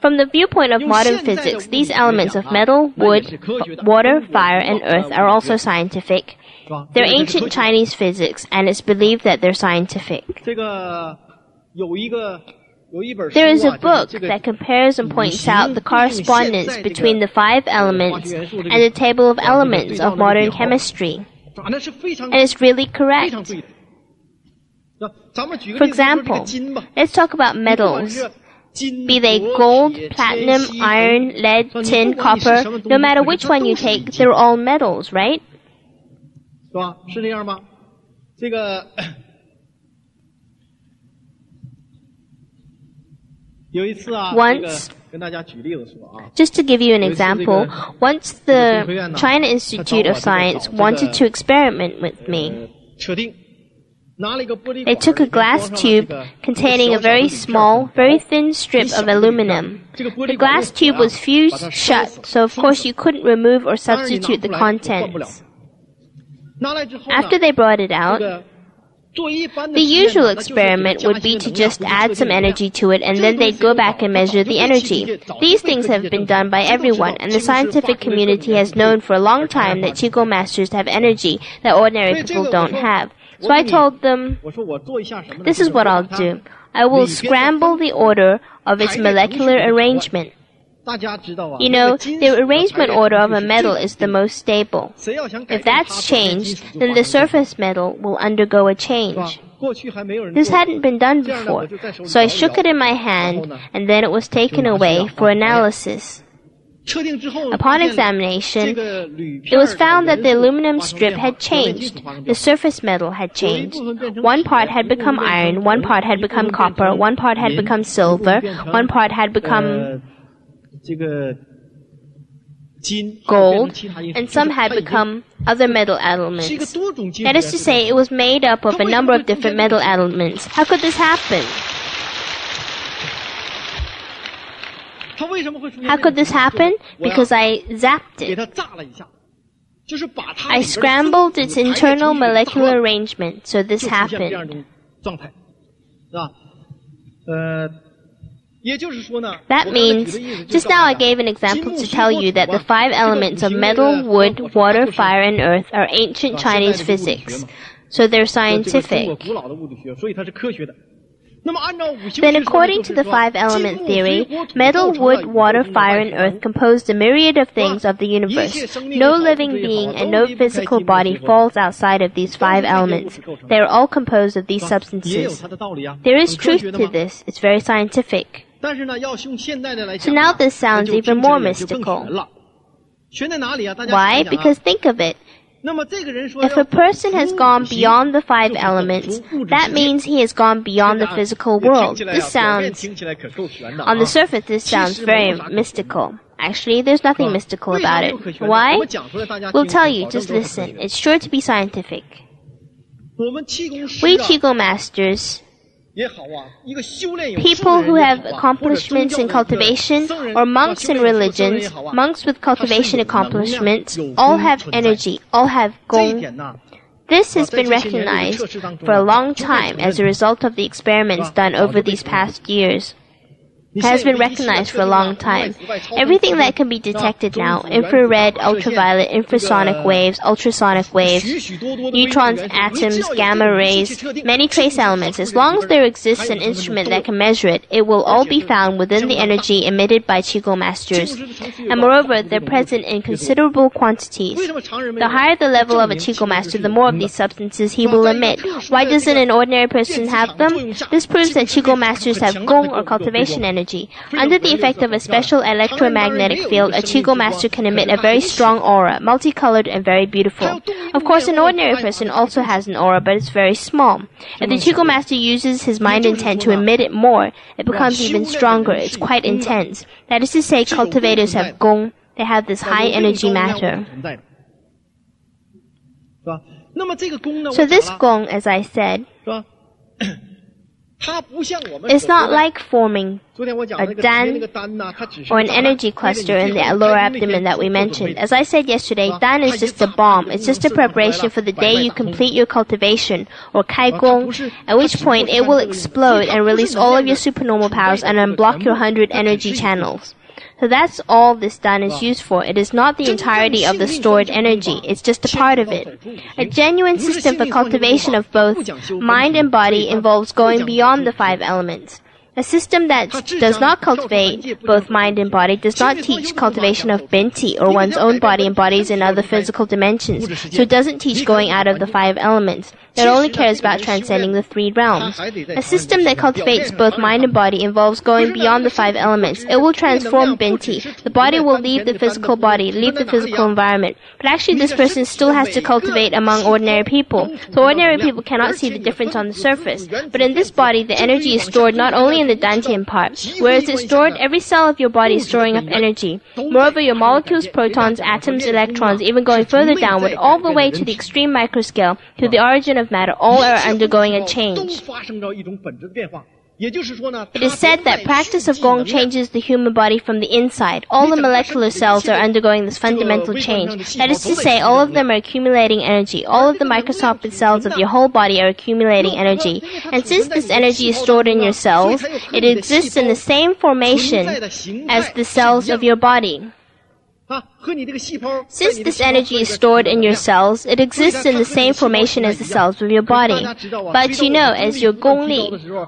From the viewpoint of modern physics, these elements of metal, wood, water, fire, and earth are also scientific. They're ancient Chinese physics, and it's believed that they're scientific. There is a book that compares and points out the correspondence between the five elements and the table of elements of modern chemistry. And it's really correct. For example, let's talk about metals. Be they gold, platinum, iron, lead, tin, copper, no matter which one you take, they're all metals, right? 是吧？是这样吗？这个有一次啊， Once 跟大家举例子说啊， Just to give you an example, once the China Institute of Science wanted to experiment with me. 测定拿了一个玻璃 They 管 took a 里面 glass 装上 tube 这个 containing a very small, very thin strip of aluminum. The glass tube was fused shut, so of course you couldn't remove or substitute the contents. After they brought it out, the usual experiment would be to just add some energy to it and then they'd go back and measure the energy. These things have been done by everyone, and the scientific community has known for a long time that Qigong masters have energy that ordinary people don't have. So I told them, this is what I'll do. I will scramble the order of its molecular arrangement. You know, the arrangement order of a metal is the most stable. If that's changed, then the surface metal will undergo a change. This hadn't been done before, so I shook it in my hand, and then it was taken away for analysis. Upon examination, it was found that the aluminum strip had changed. The surface metal had changed. One part had become iron, one part had become copper, one part had become silver, one part had become gold, and some had become other metal elements. That is to say, it was made up of a number of different metal elements. How could this happen? How could this happen? Because I zapped it. I scrambled its internal molecular arrangement, so this happened. That means, just now I gave an example to tell you that the five elements of metal, wood, water, fire, and earth are ancient Chinese physics, so they're scientific. Then, according to the five element theory, metal, wood, water, fire, and earth compose the myriad of things of the universe. No living being and no physical body falls outside of these five elements. They are all composed of these substances. There is truth to this, it's very scientific. So now this sounds even more mystical. Why? Because think of it. If a person has gone beyond the five elements, that means he has gone beyond the physical world. This sounds, on the surface, this sounds very mystical. Actually, there's nothing mystical about it. Why? We'll tell you, just listen. It's sure to be scientific. We Qigong masters People who have accomplishments in cultivation, or monks in religions, monks with cultivation accomplishments, all have energy, all have gong. This has been recognized for a long time as a result of the experiments done over these past years has been recognized for a long time. Everything that can be detected now, infrared, ultraviolet, infrasonic waves, ultrasonic waves, neutrons, atoms, gamma rays, many trace elements, as long as there exists an instrument that can measure it, it will all be found within the energy emitted by Qigong masters. And moreover, they're present in considerable quantities. The higher the level of a Qigong master, the more of these substances he will emit. Why doesn't an ordinary person have them? This proves that Qigong masters have gong or cultivation energy energy. Under the effect of a special electromagnetic field, a Qigong master can emit a very strong aura, multicolored and very beautiful. Of course, an ordinary person also has an aura, but it's very small. If the Qigong master uses his mind intent to emit it more, it becomes even stronger. It's quite hmm. intense. That is to say, cultivators have gong. They have this high energy matter. So this gong, as I said, it's not like forming a dan or an energy cluster in the lower abdomen that we mentioned. As I said yesterday, dan is just a bomb. It's just a preparation for the day you complete your cultivation or kaigong, at which point it will explode and release all of your supernormal powers and unblock your hundred energy channels. So that's all this dan is used for. It is not the entirety of the stored energy. It's just a part of it. A genuine system for cultivation of both mind and body involves going beyond the five elements. A system that does not cultivate both mind and body does not teach cultivation of binti or one's own body and bodies in other physical dimensions, so it doesn't teach going out of the five elements. It only cares about transcending the three realms. A system that cultivates both mind and body involves going beyond the five elements. It will transform binti. The body will leave the physical body, leave the physical environment. But actually this person still has to cultivate among ordinary people. So ordinary people cannot see the difference on the surface. But in this body, the energy is stored not only in the dantian part. Whereas it's stored, every cell of your body is storing up energy. Moreover, your molecules, protons, atoms, electrons, even going further downward, all the way to the extreme microscale, to the origin of matter, all are undergoing a change. It is said that practice of Gong changes the human body from the inside. All the molecular cells are undergoing this fundamental change. That is to say, all of them are accumulating energy. All of the microscopic cells of your whole body are accumulating energy. And since this energy is stored in your cells, it exists in the same formation as the cells of your body. Since this energy is stored in your cells, it exists in the same formation as the cells of your body. But you know, as your gongli,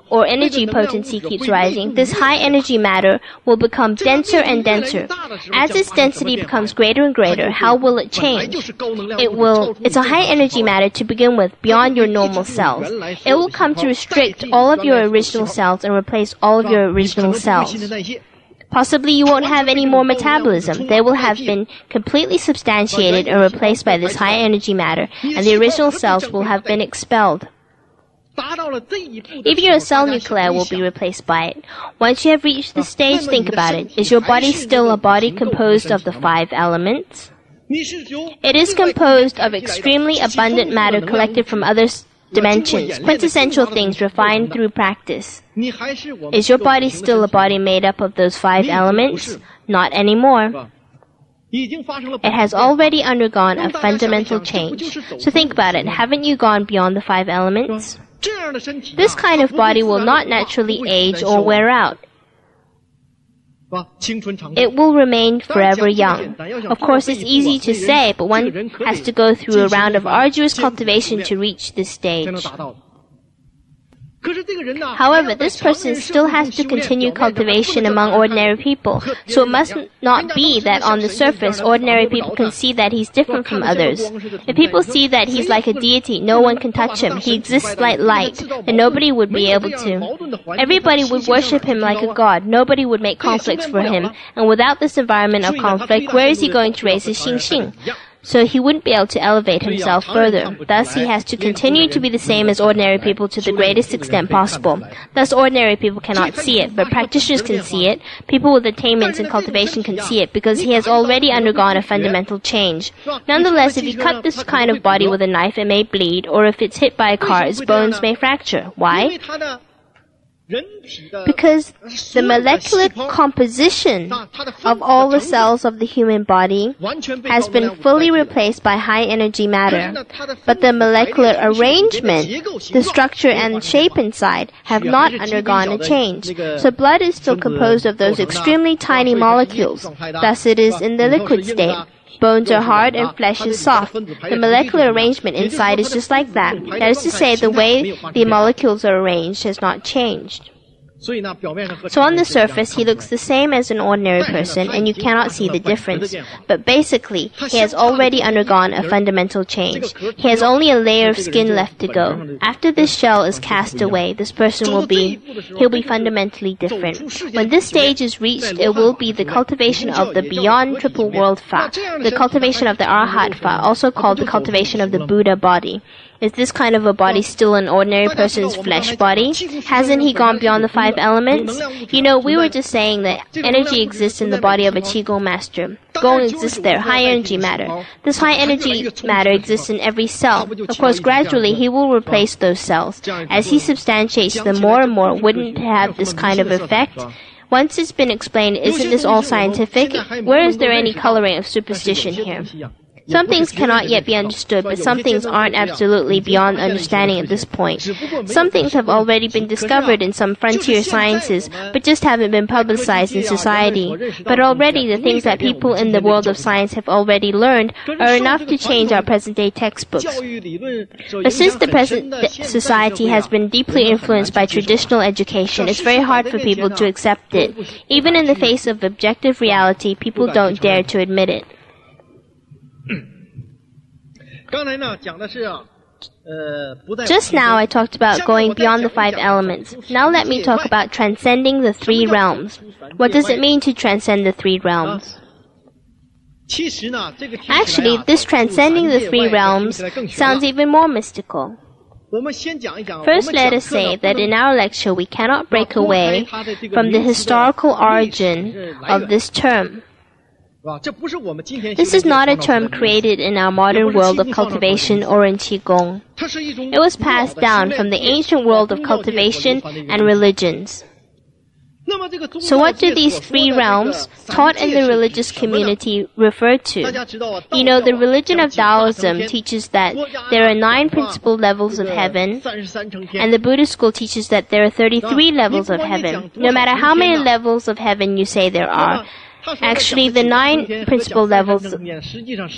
or energy potency keeps rising, this high energy matter will become denser and denser. As its density becomes greater and greater, how will it change? It will, it's a high energy matter to begin with, beyond your normal cells. It will come to restrict all of your original cells and replace all of your original cells. Possibly you won't have any more metabolism. They will have been completely substantiated and replaced by this high energy matter, and the original cells will have been expelled. Even your cell nuclei will be replaced by it. Once you have reached this stage, think about it. Is your body still a body composed of the five elements? It is composed of extremely abundant matter collected from other dimensions, quintessential things refined through practice. Is your body still a body made up of those five elements? Not anymore. It has already undergone a fundamental change. So think about it. Haven't you gone beyond the five elements? This kind of body will not naturally age or wear out. It will remain forever young. Of course, it's easy to say, but one has to go through a round of arduous cultivation to reach this stage. However, this person still has to continue cultivation among ordinary people, so it must not be that on the surface ordinary people can see that he's different from others. If people see that he's like a deity, no one can touch him, he exists like light, and nobody would be able to. Everybody would worship him like a god, nobody would make conflicts for him, and without this environment of conflict, where is he going to raise his xinxing so he wouldn't be able to elevate himself further. Thus, he has to continue to be the same as ordinary people to the greatest extent possible. Thus, ordinary people cannot see it, but practitioners can see it. People with attainments and cultivation can see it because he has already undergone a fundamental change. Nonetheless, if you cut this kind of body with a knife, it may bleed, or if it's hit by a car, its bones may fracture. Why? Because the molecular composition of all the cells of the human body has been fully replaced by high energy matter, but the molecular arrangement, the structure and shape inside have not undergone a change. So blood is still composed of those extremely tiny molecules. Thus it is in the liquid state. Bones are hard and flesh is soft. The molecular arrangement inside is just like that. That is to say, the way the molecules are arranged has not changed. So on the surface, he looks the same as an ordinary person, and you cannot see the difference. But basically, he has already undergone a fundamental change. He has only a layer of skin left to go. After this shell is cast away, this person will be, he'll be fundamentally different. When this stage is reached, it will be the cultivation of the beyond triple world fa, the cultivation of the arhat fa, also called the cultivation of the Buddha body. Is this kind of a body still an ordinary person's flesh body? Hasn't he gone beyond the five elements? You know, we were just saying that energy exists in the body of a Qigong master. Gong exists there, high energy matter. This high energy matter exists in every cell. Of course, gradually he will replace those cells. As he substantiates them more and more, wouldn't it have this kind of effect? Once it's been explained, isn't this all scientific? Where is there any coloring of superstition here? Some things cannot yet be understood, but some things aren't absolutely beyond understanding at this point. Some things have already been discovered in some frontier sciences, but just haven't been publicized in society. But already the things that people in the world of science have already learned are enough to change our present day textbooks. But since the present society has been deeply influenced by traditional education, it's very hard for people to accept it. Even in the face of objective reality, people don't dare to admit it. Just now I talked about going beyond the five elements. Now let me talk about transcending the three realms. What does it mean to transcend the three realms? Actually, this transcending the three realms sounds even more mystical. First, let us say that in our lecture we cannot break away from the historical origin of this term. This is not a term created in our modern world of cultivation or in Qigong. It was passed down from the ancient world of cultivation and religions. So what do these three realms taught in the religious community refer to? You know, the religion of Taoism teaches that there are nine principal levels of heaven, and the Buddhist school teaches that there are 33 levels of heaven. No matter how many levels of heaven you say there are, Actually, the nine principal levels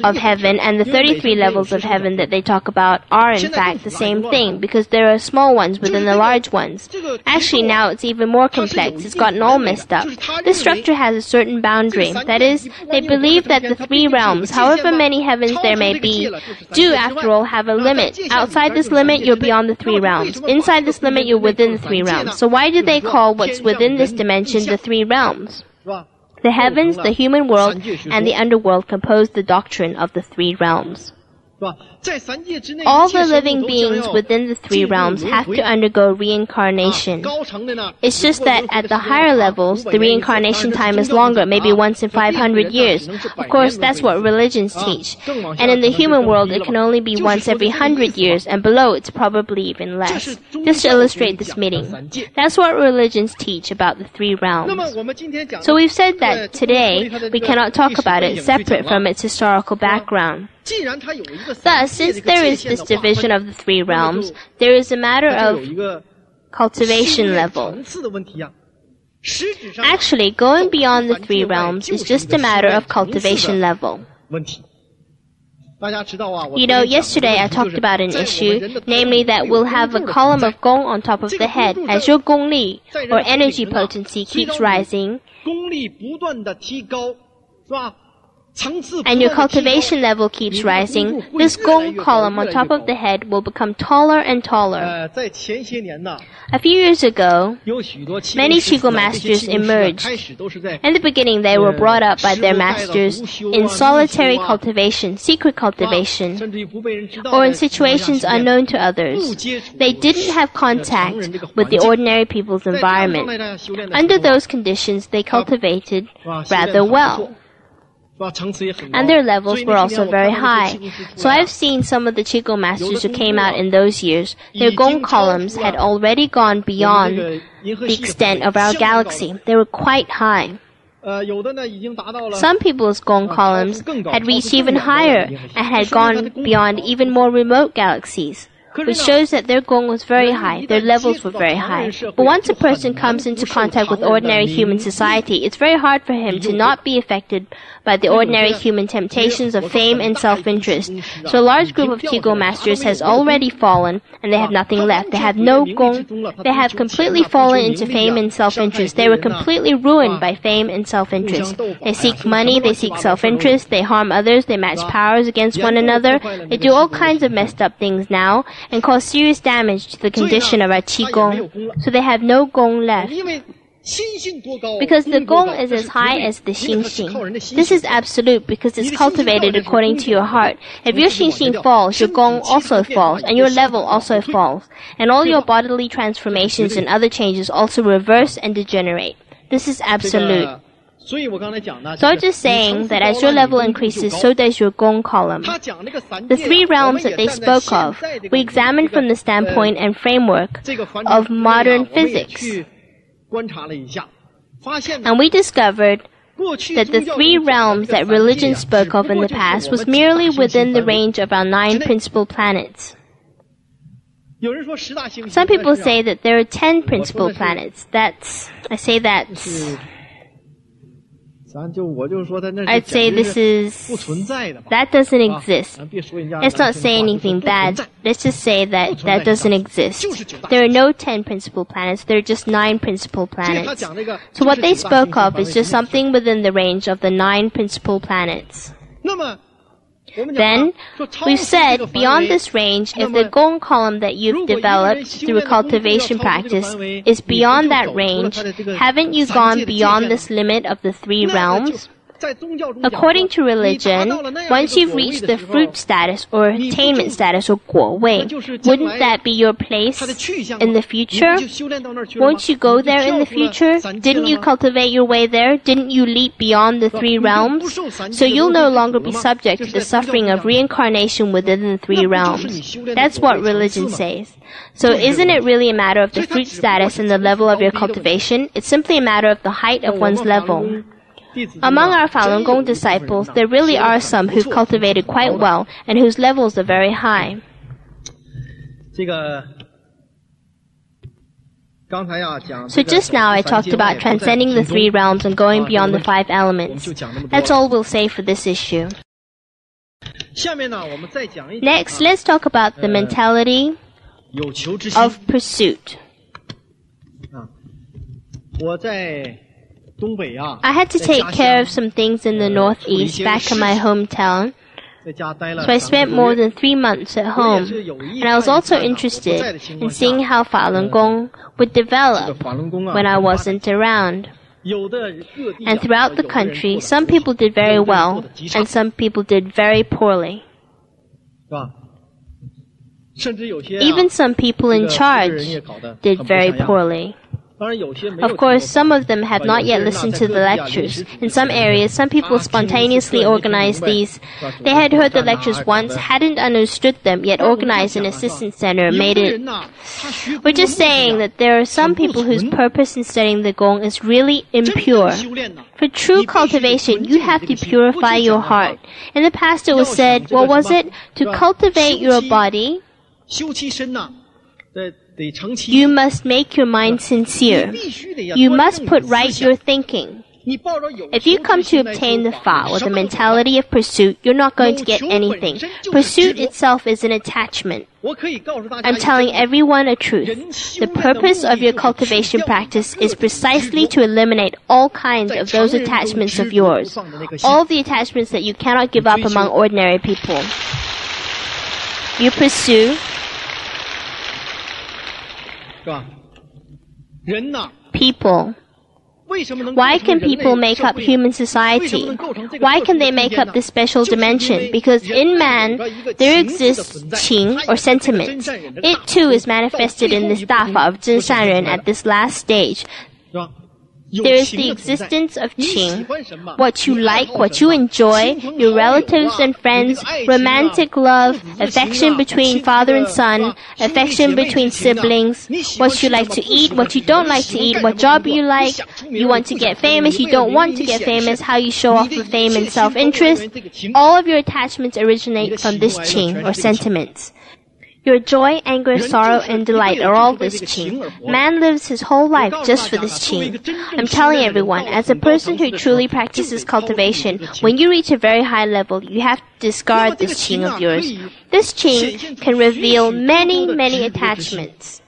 of heaven and the 33 levels of heaven that they talk about are in fact the same thing because there are small ones within the large ones. Actually, now it's even more complex. It's gotten all messed up. This structure has a certain boundary. That is, they believe that the three realms, however many heavens there may be, do after all have a limit. Outside this limit, you're beyond the three realms. Inside this limit, you're within the three realms. So why do they call what's within this dimension the three realms? The heavens, the human world, and the underworld compose the doctrine of the three realms. All the living beings within the three realms have to undergo reincarnation. It's just that at the higher levels, the reincarnation time is longer, maybe once in 500 years. Of course, that's what religions teach. And in the human world, it can only be once every 100 years, and below it's probably even less. Just to illustrate this meaning. That's what religions teach about the three realms. So we've said that today we cannot talk about it separate from its historical background. Thus, since there is this division of the three realms, there is a matter of cultivation level. Actually, going beyond the three realms is just a matter of cultivation level. You know, yesterday I talked about an issue, namely that we'll have a column of gong on top of the head. As your gong li, or energy potency, keeps rising, and your cultivation level keeps rising, this gong column on top of the head will become taller and taller. A few years ago, many Qigong masters emerged. In the beginning, they were brought up by their masters in solitary cultivation, secret cultivation, or in situations unknown to others. They didn't have contact with the ordinary people's environment. Under those conditions, they cultivated rather well and their levels were also very high. So I've seen some of the Qigong masters who came out in those years. Their Gong columns had already gone beyond the extent of our galaxy. They were quite high. Some people's Gong columns had reached even higher and had gone beyond even more remote galaxies which shows that their gong was very high, their levels were very high. But once a person comes into contact with ordinary human society, it's very hard for him to not be affected by the ordinary human temptations of fame and self-interest. So a large group of Qigong masters has already fallen, and they have nothing left. They have no gong. They have completely fallen into fame and self-interest. They were completely ruined by fame and self-interest. They seek money, they seek self-interest, they harm others, they match powers against one another. They do all kinds of messed up things now, and cause serious damage to the condition of our Qigong. So they have no gong left. Because the gong is as high as the xinxing. This is absolute because it's cultivated according to your heart. If your xinxing falls, your gong also falls, and your level also falls. And all your bodily transformations and other changes also reverse and degenerate. This is absolute. So I'm just saying that as your level increases, so does your gong column. The three realms that they spoke of, we examined from the standpoint and framework of modern physics. And we discovered that the three realms that religion spoke of in the past was merely within the range of our nine principal planets. Some people say that there are ten principal planets. That's, I say I'd say this is that doesn't exist. Let's not say anything bad. Let's just say that that doesn't exist. There are no ten principal planets. There are just nine principal planets. So what they spoke of is just something within the range of the nine principal planets. Then, we've said beyond this range, if the gong column that you've developed through cultivation practice is beyond that range, haven't you gone beyond this limit of the three realms? According to religion, once you've reached the fruit status or attainment status or guo wei, wouldn't that be your place in the future? Won't you go there in the future? Didn't you cultivate your way there? Didn't you leap beyond the three realms? So you'll no longer be subject to the suffering of reincarnation within the three realms. That's what religion says. So isn't it really a matter of the fruit status and the level of your cultivation? It's simply a matter of the height of one's level. Among our Falun Gong disciples, there really are some who've cultivated quite well and whose levels are very high. So just now I talked about transcending the three realms and going beyond the five elements. That's all we'll say for this issue. Next, let's talk about the mentality of pursuit. I had to take care of some things in the northeast back in my hometown. So I spent more than three months at home, and I was also interested in seeing how Falun Gong would develop when I wasn't around. And throughout the country, some people did very well, and some people did very poorly. Even some people in charge did very poorly. Of course, some of them have not yet listened to the lectures. In some areas, some people spontaneously organized these. They had heard the lectures once, hadn't understood them, yet organized an assistance center, made it. We're just saying that there are some people whose purpose in studying the Gong is really impure. For true cultivation, you have to purify your heart. In the past, it was said, what was it? To cultivate your body, you must make your mind sincere. You must put right your thinking. If you come to obtain the Fa with a mentality of pursuit, you're not going to get anything. Pursuit itself is an attachment. I'm telling everyone a truth. The purpose of your cultivation practice is precisely to eliminate all kinds of those attachments of yours. All the attachments that you cannot give up among ordinary people. You pursue people. Why can people make up human society? Why can they make up this special dimension? Because in man, there exists qing or sentiment. It too is manifested in this dafa of Zhen Shan Ren at this last stage. There is the existence of Qing, what you like, what you enjoy, your relatives and friends, romantic love, affection between father and son, affection between siblings, what you like to eat, what you don't like to eat, what job you like, you want to get famous, you don't want to get famous, how you show off the fame and self-interest. All of your attachments originate from this Qing or sentiments. Your joy, anger, sorrow, and delight are all this qing. Man lives his whole life just for this qing. I'm telling everyone, as a person who truly practices cultivation, when you reach a very high level, you have to discard this qing of yours. This qing can reveal many, many attachments.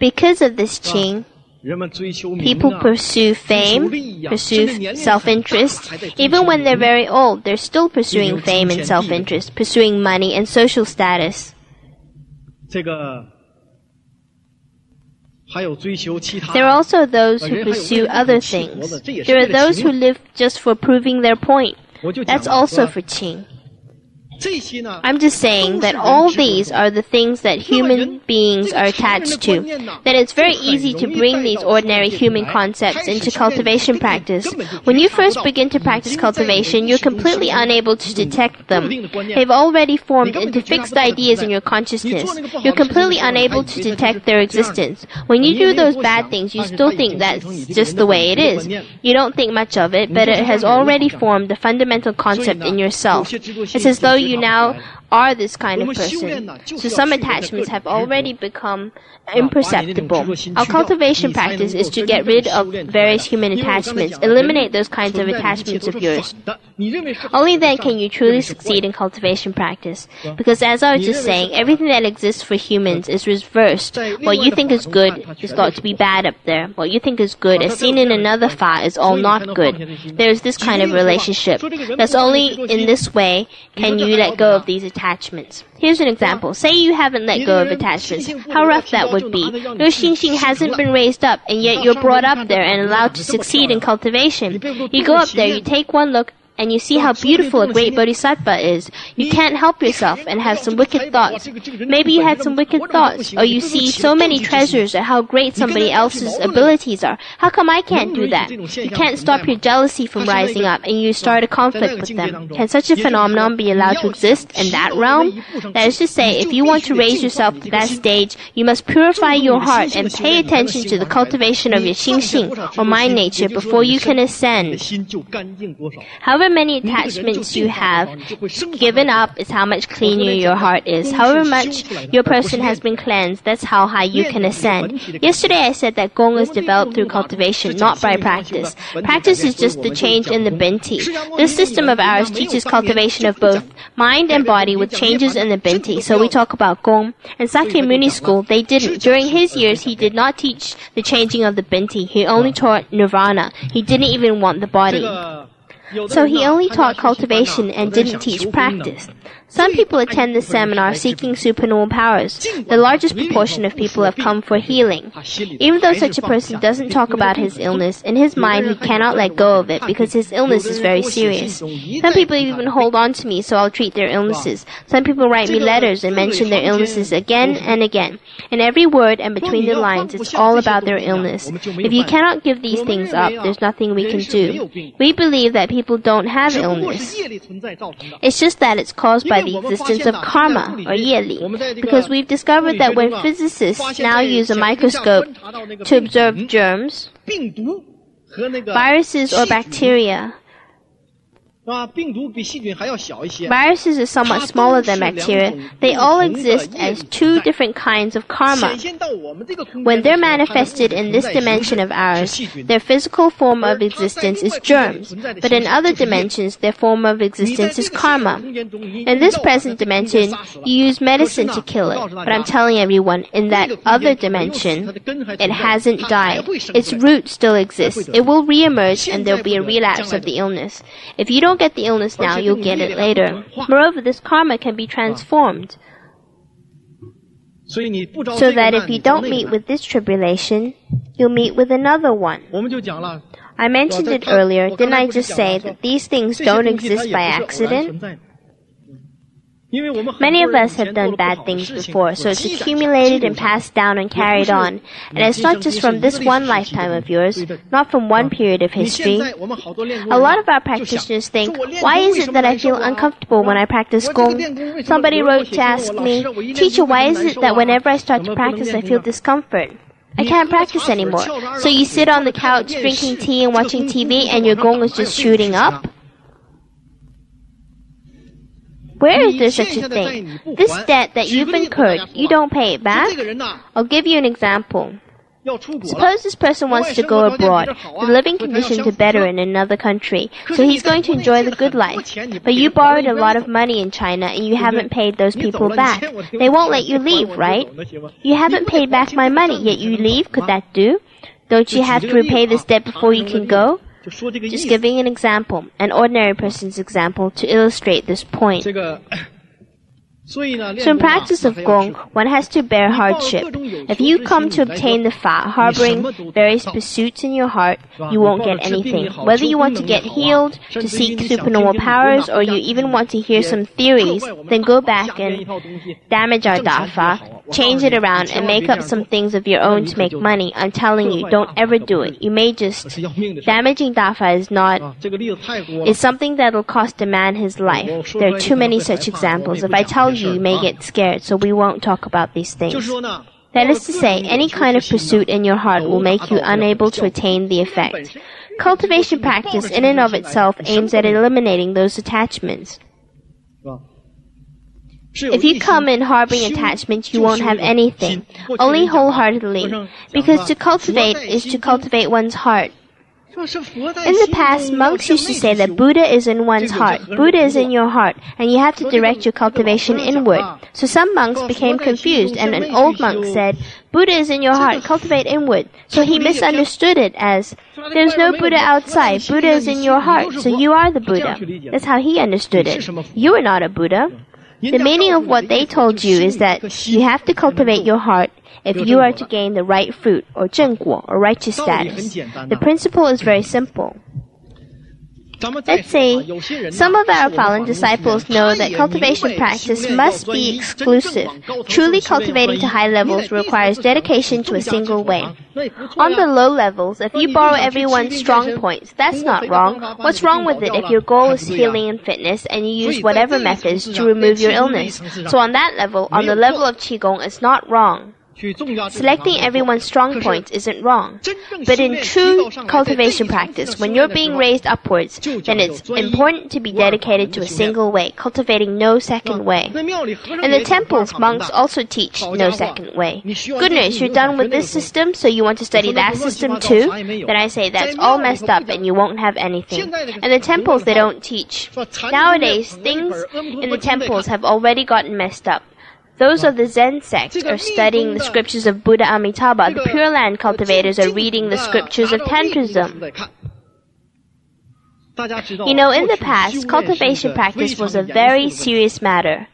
Because of this qing, People pursue fame, pursue self-interest. Even when they're very old, they're still pursuing fame and self-interest, pursuing money and social status. There are also those who pursue other things. There are those who live just for proving their point. That's also for Qing. I'm just saying that all these are the things that human beings are attached to. That it's very easy to bring these ordinary human concepts into cultivation practice. When you first begin to practice cultivation, you're completely unable to detect them. They've already formed into fixed ideas in your consciousness. You're completely unable to detect their existence. When you do those bad things, you still think that's just the way it is. You don't think much of it, but it has already formed the fundamental concept in yourself. It's as though you you now are this kind of person. So some attachments have already become imperceptible. Our cultivation practice is to get rid of various human attachments, eliminate those kinds of attachments of yours. Only then can you truly succeed in cultivation practice. Because as I was just saying, everything that exists for humans is reversed. What you think is good is thought to be bad up there. What you think is good, as seen in another fa, is all not good. There is this kind of relationship. That's only in this way can you let go of these attachments. Here's an example. Say you haven't let go of attachments. How rough that would be. Your Xing hasn't been raised up, and yet you're brought up there and allowed to succeed in cultivation. You go up there, you take one look, and you see how beautiful a great bodhisattva is, you can't help yourself and have some wicked thoughts. Maybe you had some wicked thoughts, or you see so many treasures or how great somebody else's abilities are. How come I can't do that? You can't stop your jealousy from rising up, and you start a conflict with them. Can such a phenomenon be allowed to exist in that realm? That is to say, if you want to raise yourself to that stage, you must purify your heart and pay attention to the cultivation of your Xinxing, or mind nature, before you can ascend. However many attachments you have given up is how much cleaner your heart is. However much your person has been cleansed, that's how high you can ascend. Yesterday I said that Gong is developed through cultivation, not by practice. Practice is just the change in the binti. This system of ours teaches cultivation of both mind and body with changes in the binti. So we talk about Gong. In Sakyamuni school, they didn't. During his years, he did not teach the changing of the binti. He only taught nirvana. He didn't even want the body. So he only taught cultivation and didn't teach practice. Some people attend this seminar seeking supernormal powers. The largest proportion of people have come for healing. Even though such a person doesn't talk about his illness, in his mind he cannot let go of it because his illness is very serious. Some people even hold on to me so I'll treat their illnesses. Some people write me letters and mention their illnesses again and again. In every word and between the lines, it's all about their illness. If you cannot give these things up, there's nothing we can do. We believe that people don't have illness. It's just that it's caused by the existence of karma or yeli, because we've discovered that when physicists now use a microscope to observe germs, viruses or bacteria, Viruses are somewhat smaller than bacteria. They all exist as two different kinds of karma. When they're manifested in this dimension of ours, their physical form of existence is germs, but in other dimensions, their form of existence is karma. In this present dimension, you use medicine to kill it, but I'm telling everyone, in that other dimension, it hasn't died. Its root still exists. It will reemerge and there'll be a relapse of the illness. If you don't get the illness now, you'll get it later. Moreover, this karma can be transformed. So that if you don't meet with this tribulation, you'll meet with another one. I mentioned it earlier, didn't I just say that these things don't exist by accident? Many of us have done bad things before, so it's accumulated and passed down and carried on. And it's not just from this one lifetime of yours, not from one period of history. A lot of our practitioners think, why is it that I feel uncomfortable when I practice Gong? Somebody wrote to ask me, Teacher, why is it that whenever I start to practice I feel discomfort? I can't practice anymore. So you sit on the couch drinking tea and watching TV and your Gong is just shooting up? Where is there such a thing? This debt that you've incurred, you don't pay it back? I'll give you an example. Suppose this person wants to go abroad. The living conditions are better in another country, so he's going to enjoy the good life. But you borrowed a lot of money in China and you haven't paid those people back. They won't let you leave, right? You haven't paid back my money, yet you leave? Could that do? Don't you have to repay this debt before you can go? Just giving an example, an ordinary person's example, to illustrate this point. So in practice of Gong, one has to bear hardship. If you come to obtain the Fa harboring various pursuits in your heart, you won't get anything. Whether you want to get healed, to seek supernormal powers, or you even want to hear some theories, then go back and damage our Dafa, change it around, and make up some things of your own to make money. I'm telling you, don't ever do it. You may just damaging Dafa is not is something that'll cost a man his life. There are too many such examples. If I tell you you may uh. get scared, so we won't talk about these things. That is to say, any kind of pursuit in your heart will make you unable to attain the effect. Cultivation practice in and of itself aims at eliminating those attachments. If you come in harboring attachment, you won't have anything, only wholeheartedly, because to cultivate is to cultivate one's heart. In the past, monks used to say that Buddha is in one's heart. Buddha is in your heart, and you have to direct your cultivation inward. So some monks became confused, and an old monk said, Buddha is in your heart, cultivate inward. So he misunderstood it as, there's no Buddha outside, Buddha is in your heart, so you are the Buddha. That's how he understood it. You are not a Buddha. The meaning of what they told you is that you have to cultivate your heart if you are to gain the right fruit or 正果 or righteous status. The principle is very simple. Let's say some of our Falun disciples know that cultivation practice must be exclusive. Truly cultivating to high levels requires dedication to a single way. On the low levels, if you borrow everyone's strong points, that's not wrong. What's wrong with it if your goal is healing and fitness and you use whatever methods to remove your illness? So on that level, on the level of Qigong, it's not wrong. Selecting everyone's strong points isn't wrong. But in true cultivation practice, when you're being raised upwards, then it's important to be dedicated to a single way, cultivating no second way. In the temples, monks also teach no second way. Goodness, you're done with this system, so you want to study that system too? Then I say that's all messed up and you won't have anything. In the temples, they don't teach. Nowadays, things in the temples have already gotten messed up. Those of the Zen sect are studying the scriptures of Buddha Amitabha. The Pure Land cultivators are reading the scriptures of Tantrism. You know, in the past, cultivation practice was a very serious matter.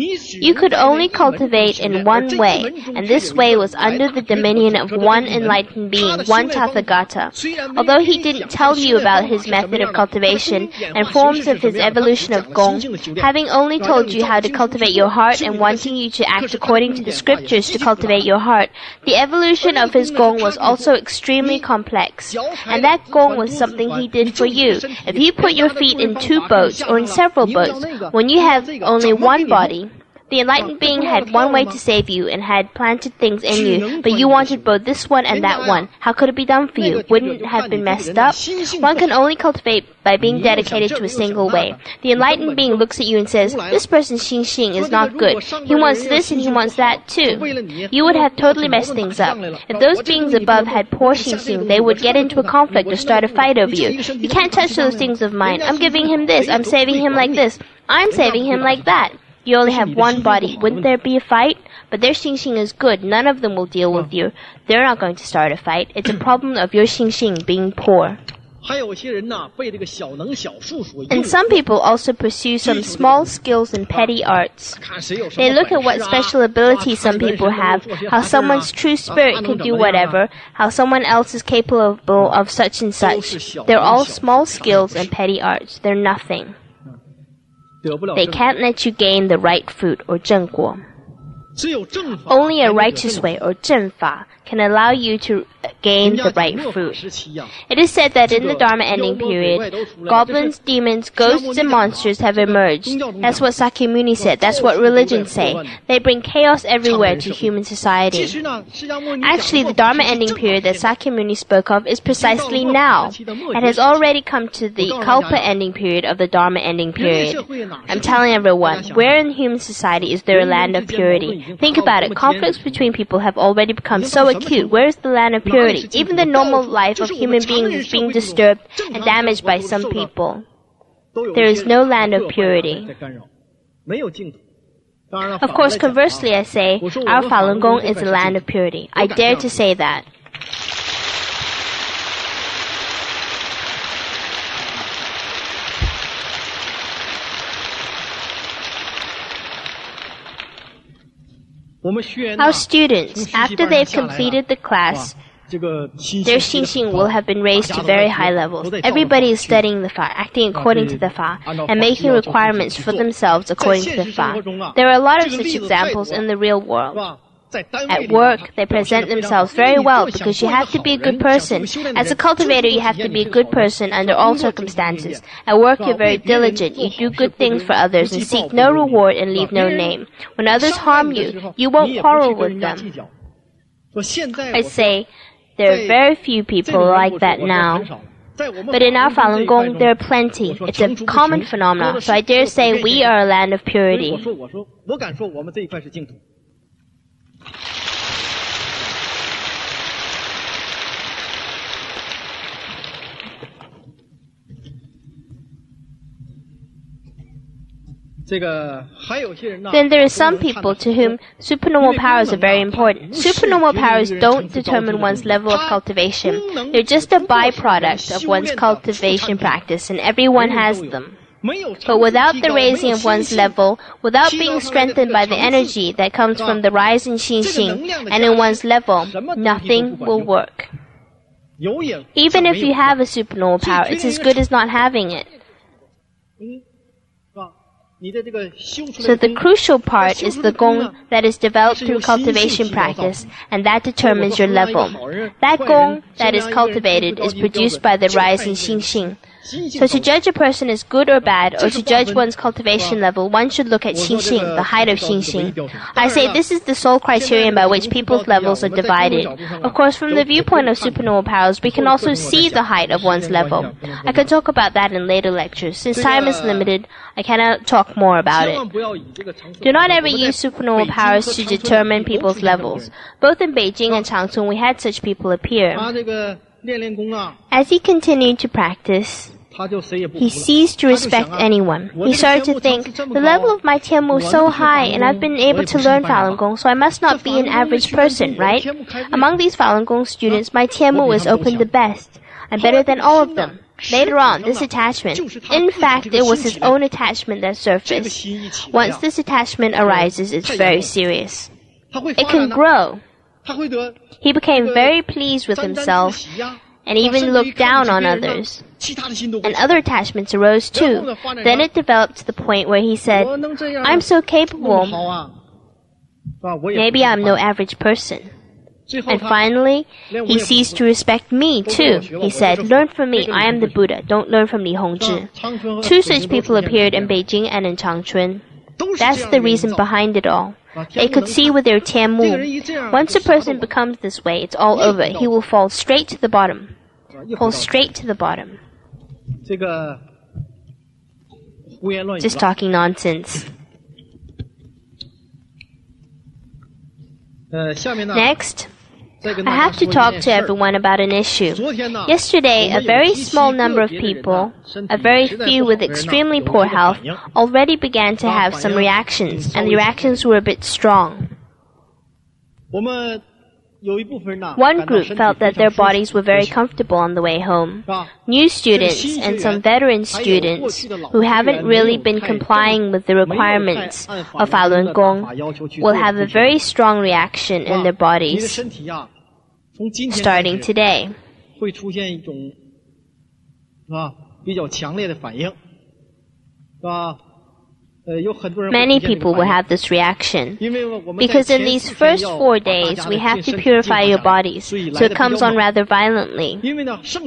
You could only cultivate in one way, and this way was under the dominion of one enlightened being, one Tathagata. Although he didn't tell you about his method of cultivation and forms of his evolution of Gong, having only told you how to cultivate your heart and wanting you to act according to the scriptures to cultivate your heart, the evolution of his Gong was also extremely complex. And that Gong was something he did for you. If you put your feet in two boats or in several boats, when you have only one body, the enlightened being had one way to save you and had planted things in you, but you wanted both this one and that one. How could it be done for you? Wouldn't it have been messed up? One can only cultivate by being dedicated to a single way. The enlightened being looks at you and says, this person's Xinxing is not good. He wants this and he wants that too. You would have totally messed things up. If those beings above had poor Xinxing, they would get into a conflict or start a fight over you. You can't touch those things of mine. I'm giving him this. I'm saving him like this. I'm saving him like that. You only have one body. Wouldn't there be a fight? But their Xinxing is good. None of them will deal with you. They're not going to start a fight. It's a problem of your Xinxing being poor. And some people also pursue some small skills in petty arts. They look at what special abilities some people have, how someone's true spirit can do whatever, how someone else is capable of such and such. They're all small skills and petty arts. They're nothing. They can't let you gain the right fruit or 正果. Only a righteous way or 正法 can allow you to gain the right fruit. It is said that in the Dharma ending period, goblins, demons, ghosts, and monsters have emerged. That's what Sakyamuni said. That's what religions say. They bring chaos everywhere to human society. Actually, the Dharma ending period that Sakyamuni spoke of is precisely now. It has already come to the Kalpa ending period of the Dharma ending period. I'm telling everyone, where in human society is there a land of purity? Think about it. Conflicts between people have already become so Where is the land of purity? Even the normal life of human beings is being disturbed and damaged by some people. There is no land of purity. Of course, conversely, I say, our Falun Gong is a land of purity. I dare to say that. Our students, after they've completed the class, their Xing will have been raised to very high levels. Everybody is studying the Fa, acting according to the Fa, and making requirements for themselves according to the Fa. There are a lot of such examples in the real world. At work, they present themselves very well because you have to be a good person. As a cultivator, you have to be a good person under all circumstances. At work, you're very diligent. You do good things for others and seek no reward and leave no name. When others harm you, you won't quarrel with them. I say, there are very few people like that now. But in our Falun Gong, there are plenty. It's a common phenomenon, so I dare say we are a land of purity. Then there are some people to whom supernormal powers are very important. Supernormal powers don't determine one's level of cultivation. They're just a byproduct of one's cultivation practice, and everyone has them. But without the raising of one's level, without being strengthened by the energy that comes from the rise in Xinxing and in one's level, nothing will work. Even if you have a supernormal power, it's as good as not having it. So the crucial part is the gong that is developed through cultivation practice, and that determines your level. That gong that is cultivated is produced by the rise in Xinxing. So to judge a person as good or bad, or to judge one's cultivation level, one should look at Xinxing, the height of Xinxing. I say this is the sole criterion by which people's levels are divided. Of course, from the viewpoint of supernormal powers, we can also see the height of one's level. I can talk about that in later lectures. Since time is limited, I cannot talk more about it. Do not ever use supernormal powers to determine people's levels. Both in Beijing and Changchun, we had such people appear. As he continued to practice, he ceased to respect anyone. He started to think, the level of my Tianmu is so high and I've been able to learn Falun Gong, so I must not be an average person, right? Among these Falun Gong students, my Tianmu is open the best. I'm better than all of them. Later on, this attachment, in fact, it was his own attachment that surfaced. Once this attachment arises, it's very serious. It can grow. He became very pleased with himself and even looked down on others. And other attachments arose too. Then it developed to the point where he said, I'm so capable. Maybe I'm no average person. And finally, he ceased to respect me too. He said, Learn from me, I am the Buddha. Don't learn from Li Hongzhi. Two such people appeared in Beijing and in Changchun. That's the reason behind it all. They could see with their Tianmu. Once a person becomes this way, it's all over. He will fall straight to the bottom. Fall straight to the bottom. Just talking nonsense. Next, I have to talk to everyone about an issue. Yesterday, a very small number of people, a very few with extremely poor health, already began to have some reactions, and the reactions were a bit strong. One group felt that their bodies were very comfortable on the way home. New students and some veteran students who haven't really been complying with the requirements of Falun Gong will have a very strong reaction in their bodies starting today. Many people will have this reaction. Because in these first four days, we have to purify your bodies, so it comes on rather violently.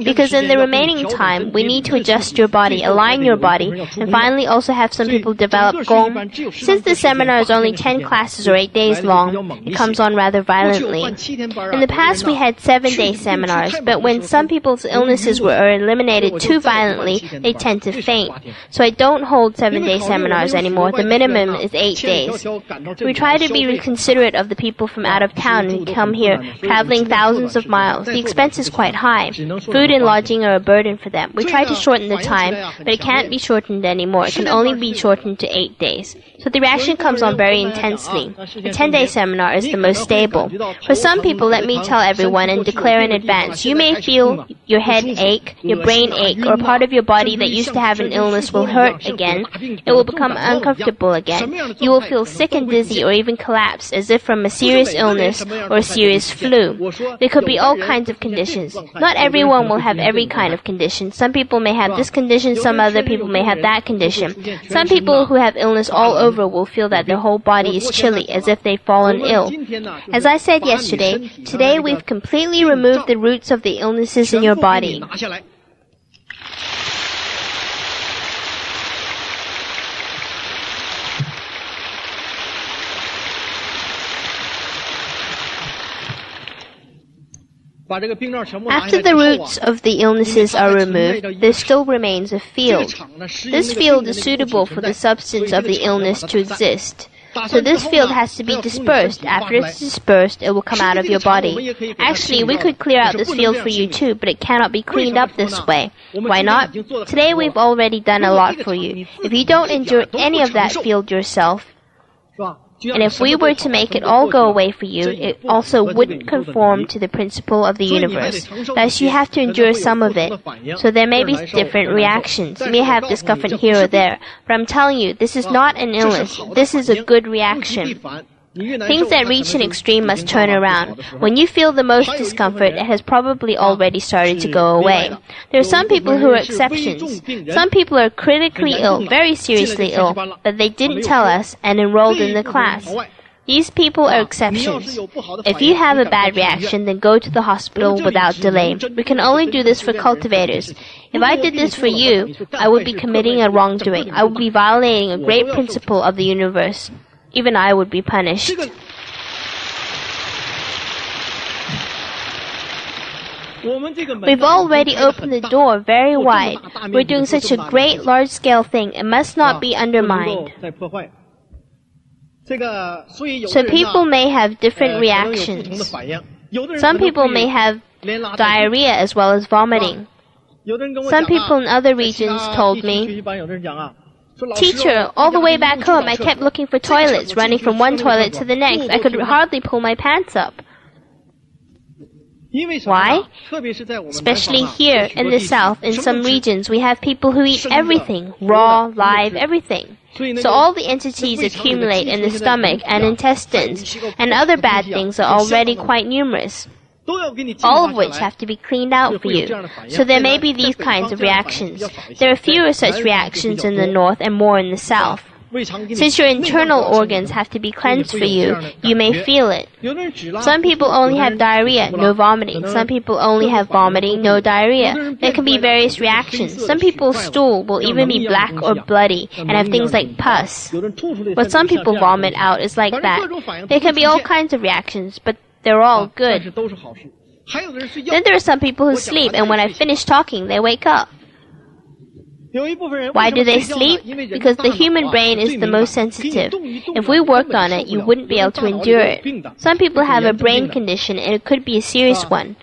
Because in the remaining time, we need to adjust your body, align your body, and finally also have some people develop Gong. Since the seminar is only 10 classes or 8 days long, it comes on rather violently. In the past, we had 7 day seminars, but when some people's illnesses were eliminated too violently, they tend to faint. So I don't hold 7 day seminars anymore anymore. The minimum is eight days. We try to be considerate of the people from out of town who come here, traveling thousands of miles. The expense is quite high. Food and lodging are a burden for them. We try to shorten the time, but it can't be shortened anymore. It can only be shortened to eight days. So the reaction comes on very intensely. A 10-day seminar is the most stable. For some people, let me tell everyone and declare in advance, you may feel your head ache, your brain ache, or part of your body that used to have an illness will hurt again. It will become uncomfortable again. You will feel sick and dizzy or even collapse as if from a serious illness or a serious flu. There could be all kinds of conditions. Not everyone will have every kind of condition. Some people may have this condition, some other people may have that condition. Some people who have illness all over over will feel that their whole body is chilly, as if they've fallen ill. As I said yesterday, today we've completely removed the roots of the illnesses in your body. After the roots of the illnesses are removed, there still remains a field. This field is suitable for the substance of the illness to exist. So this field has to be dispersed. After it's dispersed, it will come out of your body. Actually, we could clear out this field for you too, but it cannot be cleaned up this way. Why not? Today we've already done a lot for you. If you don't enjoy any of that field yourself, and if we were to make it all go away for you, it also wouldn't conform to the principle of the universe. Thus, you have to endure some of it. So there may be different reactions. You may have discomfort here or there. But I'm telling you, this is not an illness. This is a good reaction. Things that reach an extreme must turn around. When you feel the most discomfort, it has probably already started to go away. There are some people who are exceptions. Some people are critically ill, very seriously ill, but they didn't tell us and enrolled in the class. These people are exceptions. If you have a bad reaction, then go to the hospital without delay. We can only do this for cultivators. If I did this for you, I would be committing a wrongdoing. I would be violating a great principle of the universe even I would be punished. We've already opened the door very wide. We're doing such a great large scale thing. It must not be undermined. So people may have different reactions. Some people may have diarrhea as well as vomiting. Some people in other regions told me Teacher, all the way back home, I kept looking for toilets, running from one toilet to the next. I could hardly pull my pants up. Why? Especially here in the south, in some regions, we have people who eat everything, raw, live, everything. So all the entities accumulate in the stomach and intestines, and other bad things are already quite numerous. All of which have to be cleaned out for you. So there may be these kinds of reactions. There are fewer such reactions in the north and more in the south. Since your internal organs have to be cleansed for you, you may feel it. Some people only have diarrhea, no vomiting. Some people only have vomiting, no diarrhea. There can be various reactions. Some people's stool will even be black or bloody and have things like pus. What some people vomit out is like that. There can be all kinds of reactions, but they're all oh, good. Then there are some people who sleep and when I finish talking, they wake up. Why do they sleep? Because the human brain is the most sensitive. If we worked on it, you wouldn't be able to endure it. Some people have a brain condition and it could be a serious one.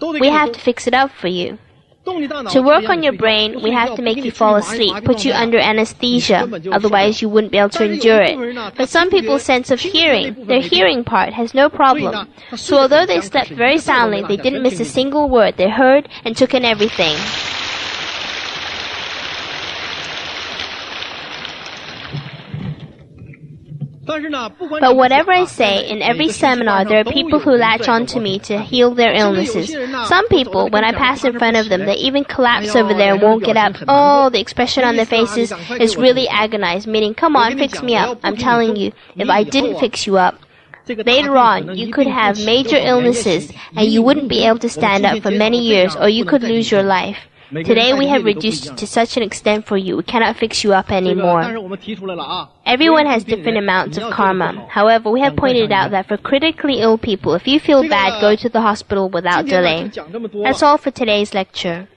We have to fix it up for you. To work on your brain, we have to make you fall asleep, put you under anesthesia, otherwise you wouldn't be able to endure it. But some people's sense of hearing, their hearing part has no problem. So although they slept very soundly, they didn't miss a single word. They heard and took in everything. But whatever I say, in every seminar, there are people who latch on to me to heal their illnesses. Some people, when I pass in front of them, they even collapse over there and won't get up. Oh, the expression on their faces is really agonized, meaning, come on, fix me up. I'm telling you, if I didn't fix you up, Later on, you could have major illnesses and you wouldn't be able to stand up for many years or you could lose your life. Today we have reduced to such an extent for you, we cannot fix you up anymore. Everyone has different amounts of karma. However, we have pointed out that for critically ill people, if you feel bad, go to the hospital without delay. That's all for today's lecture.